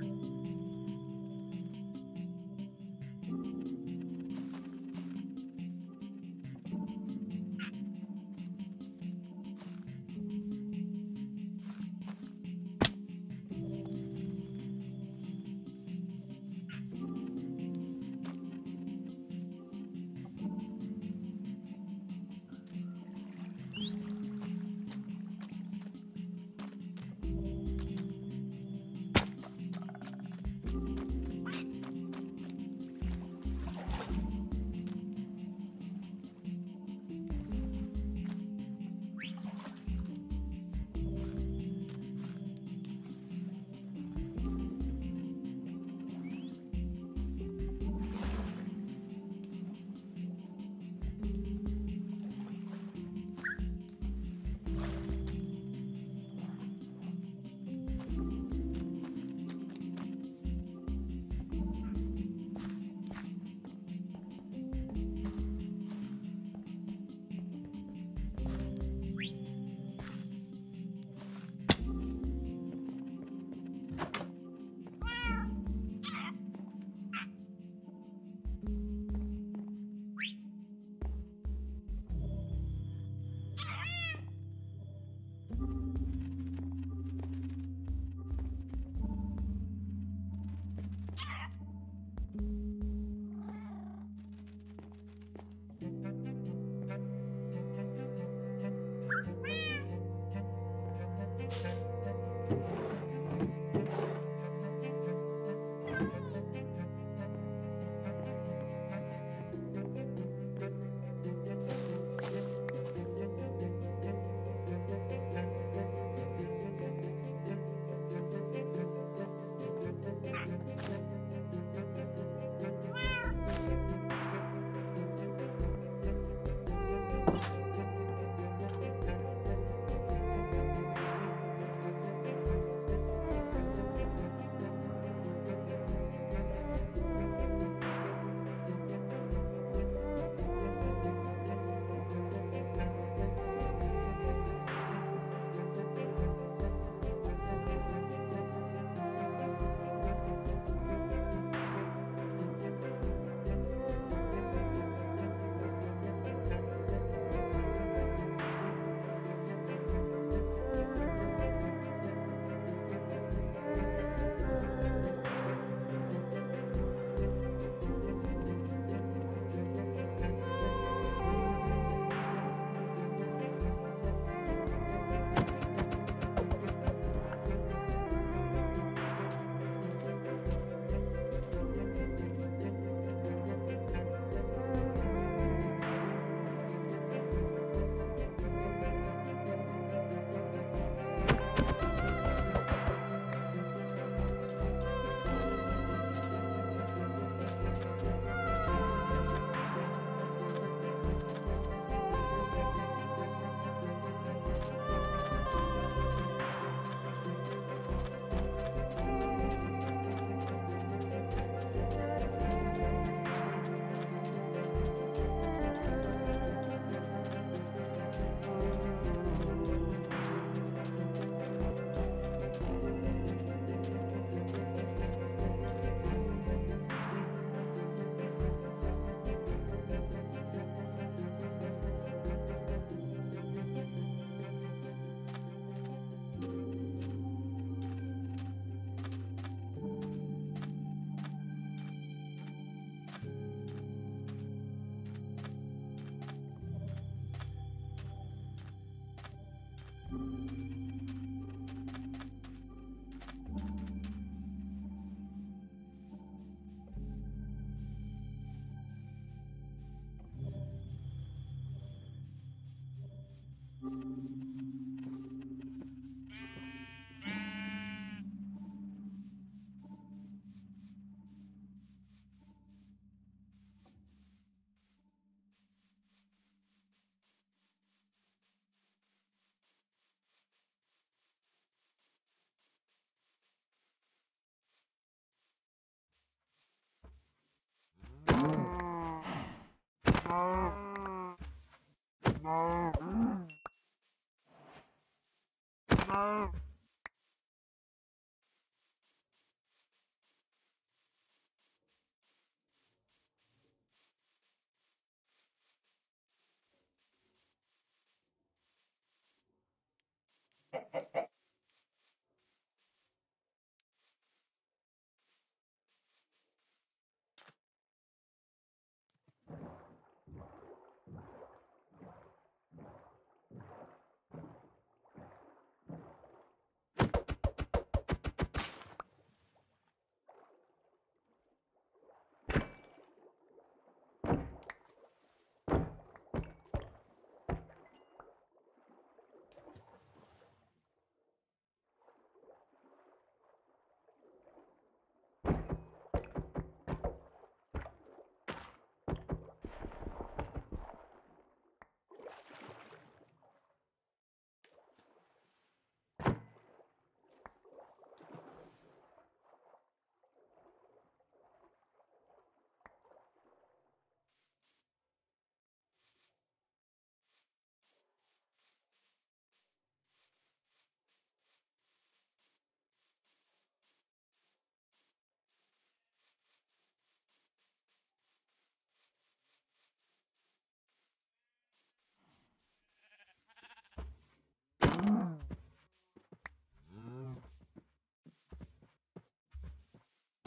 Thank you. No. No.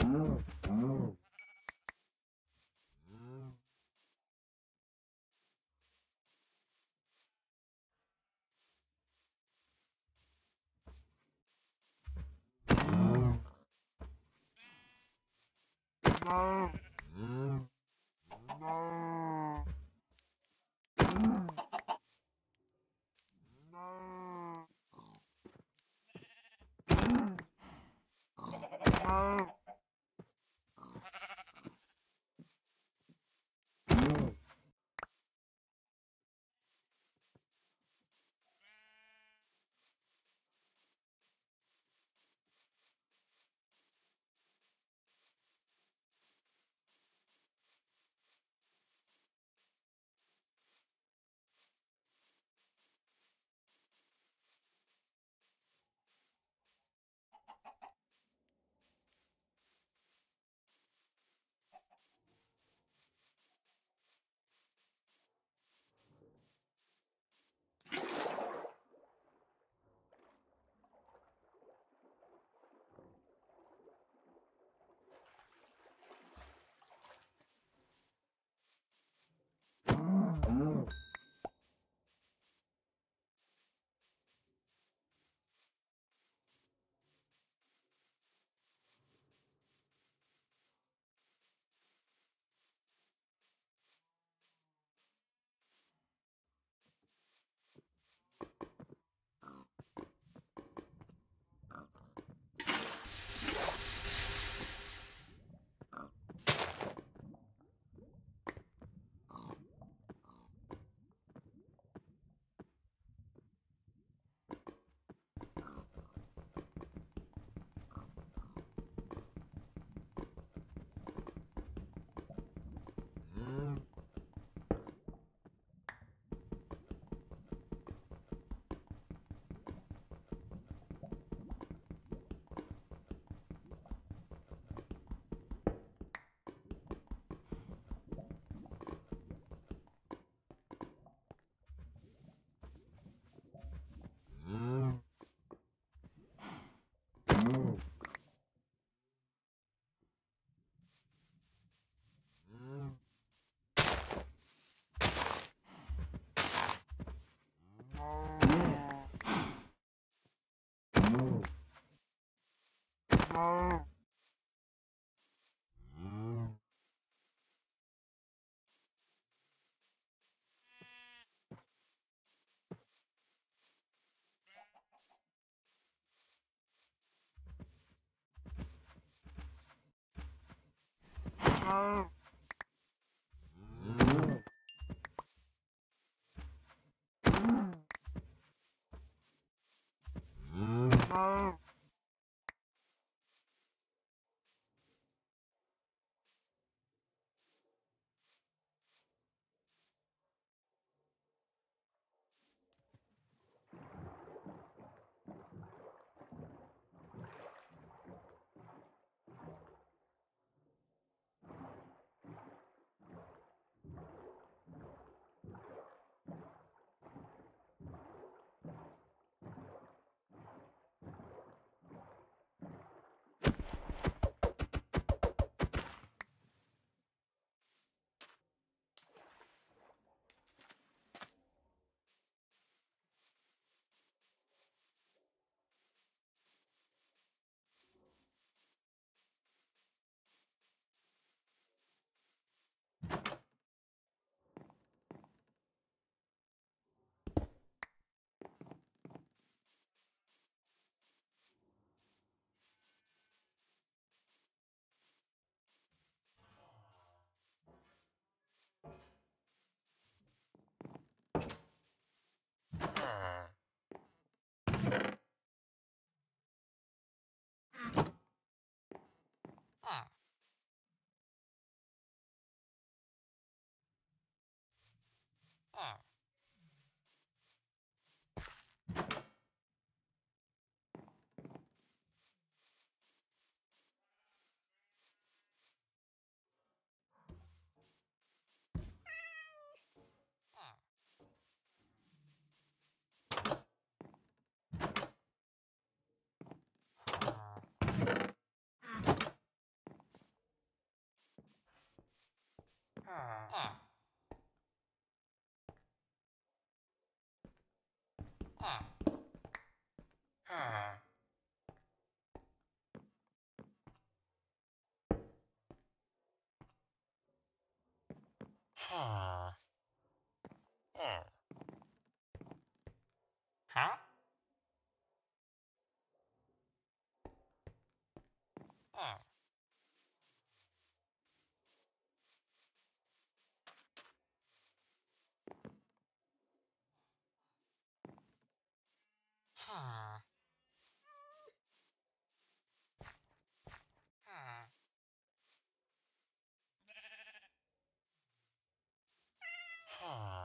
Oh. oh. oh. Oh. Oh. Ah. Ah. Ah. Ah. Ah. Huh. Hmm. Huh? Hmm. Huh. Huh. Huh.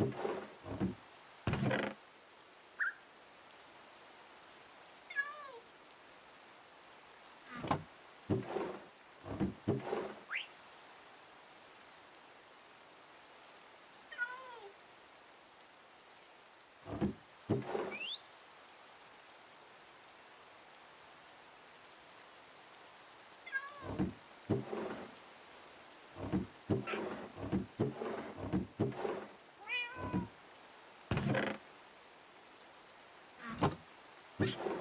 you Cheers.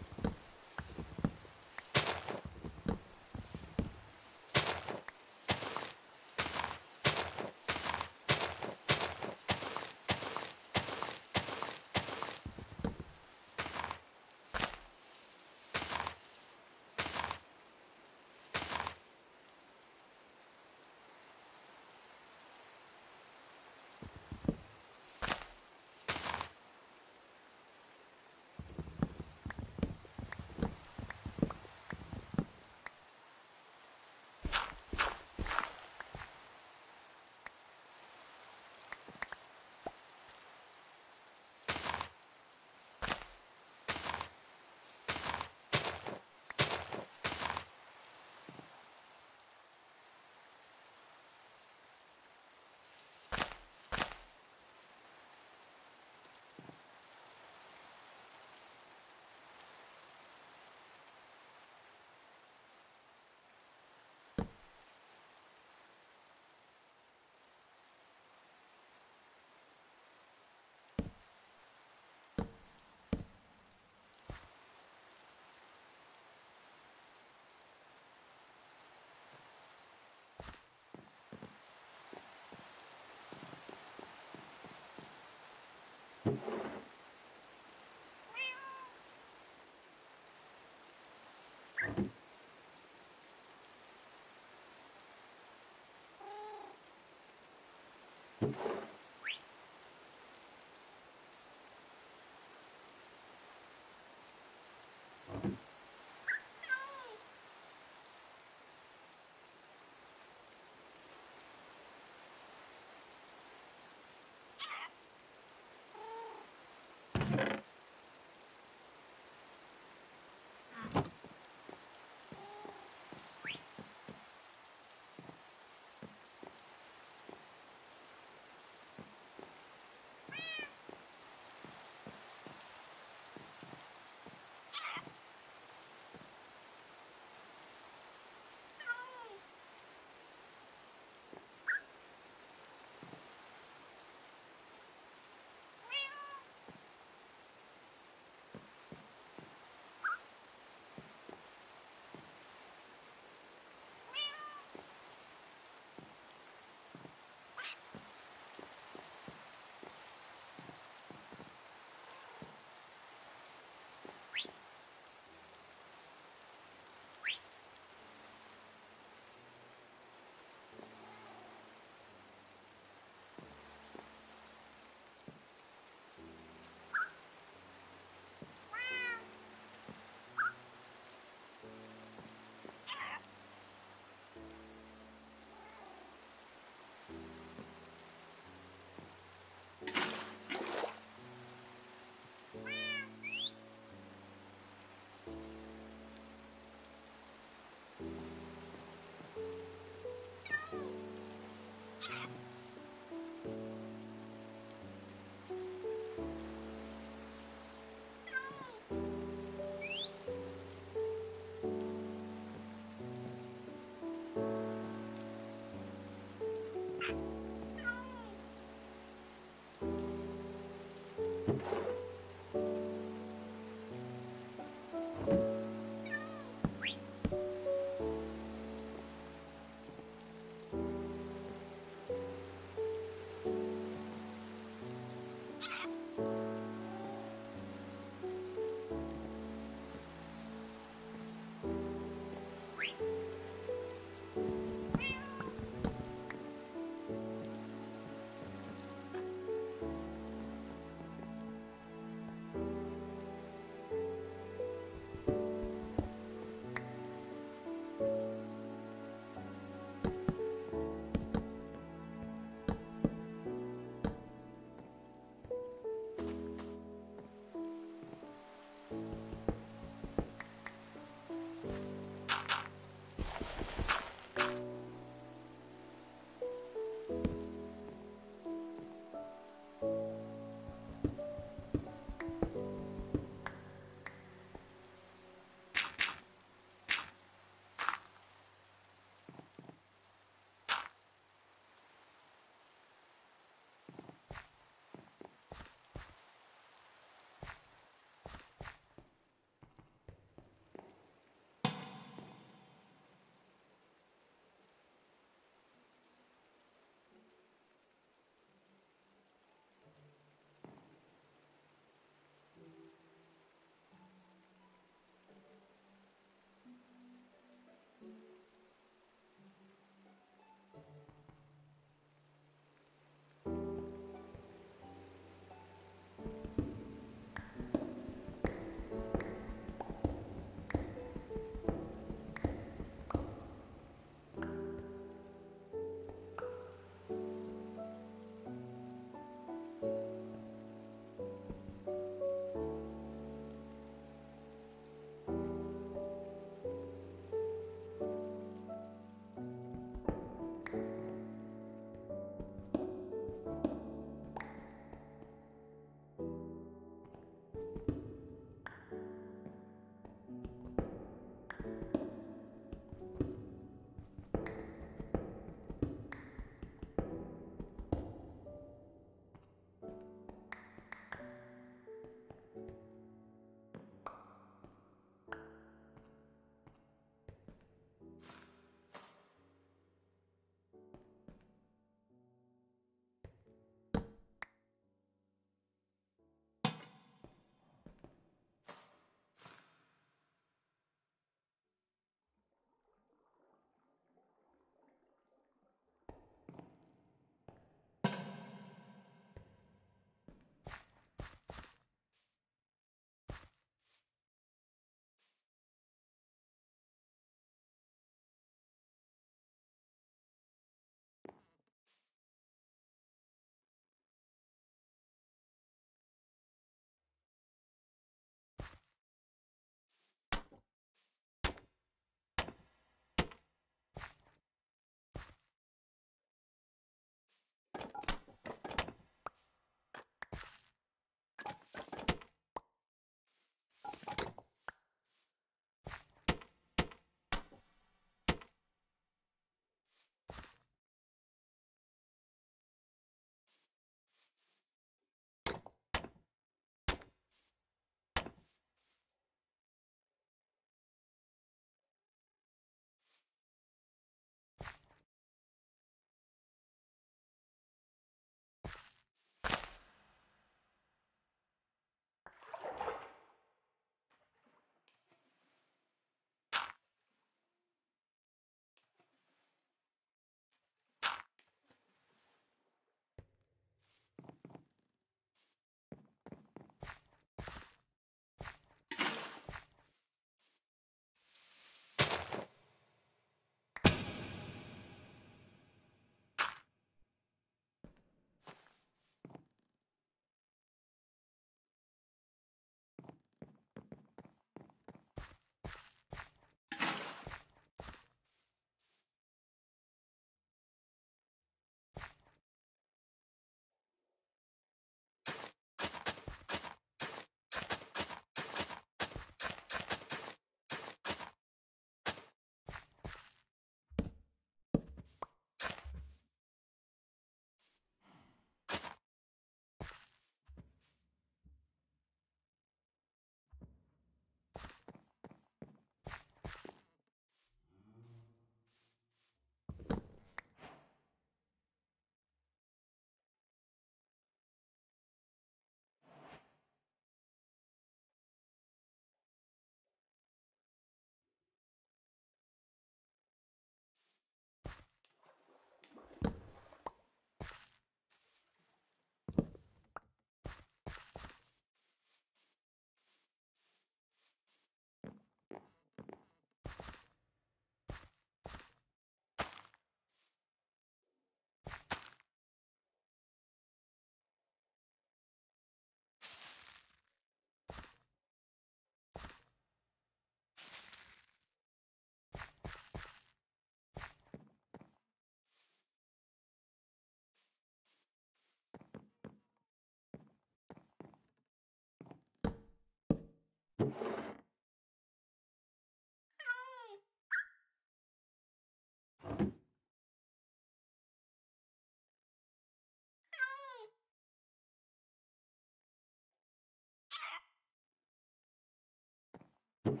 Thank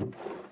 you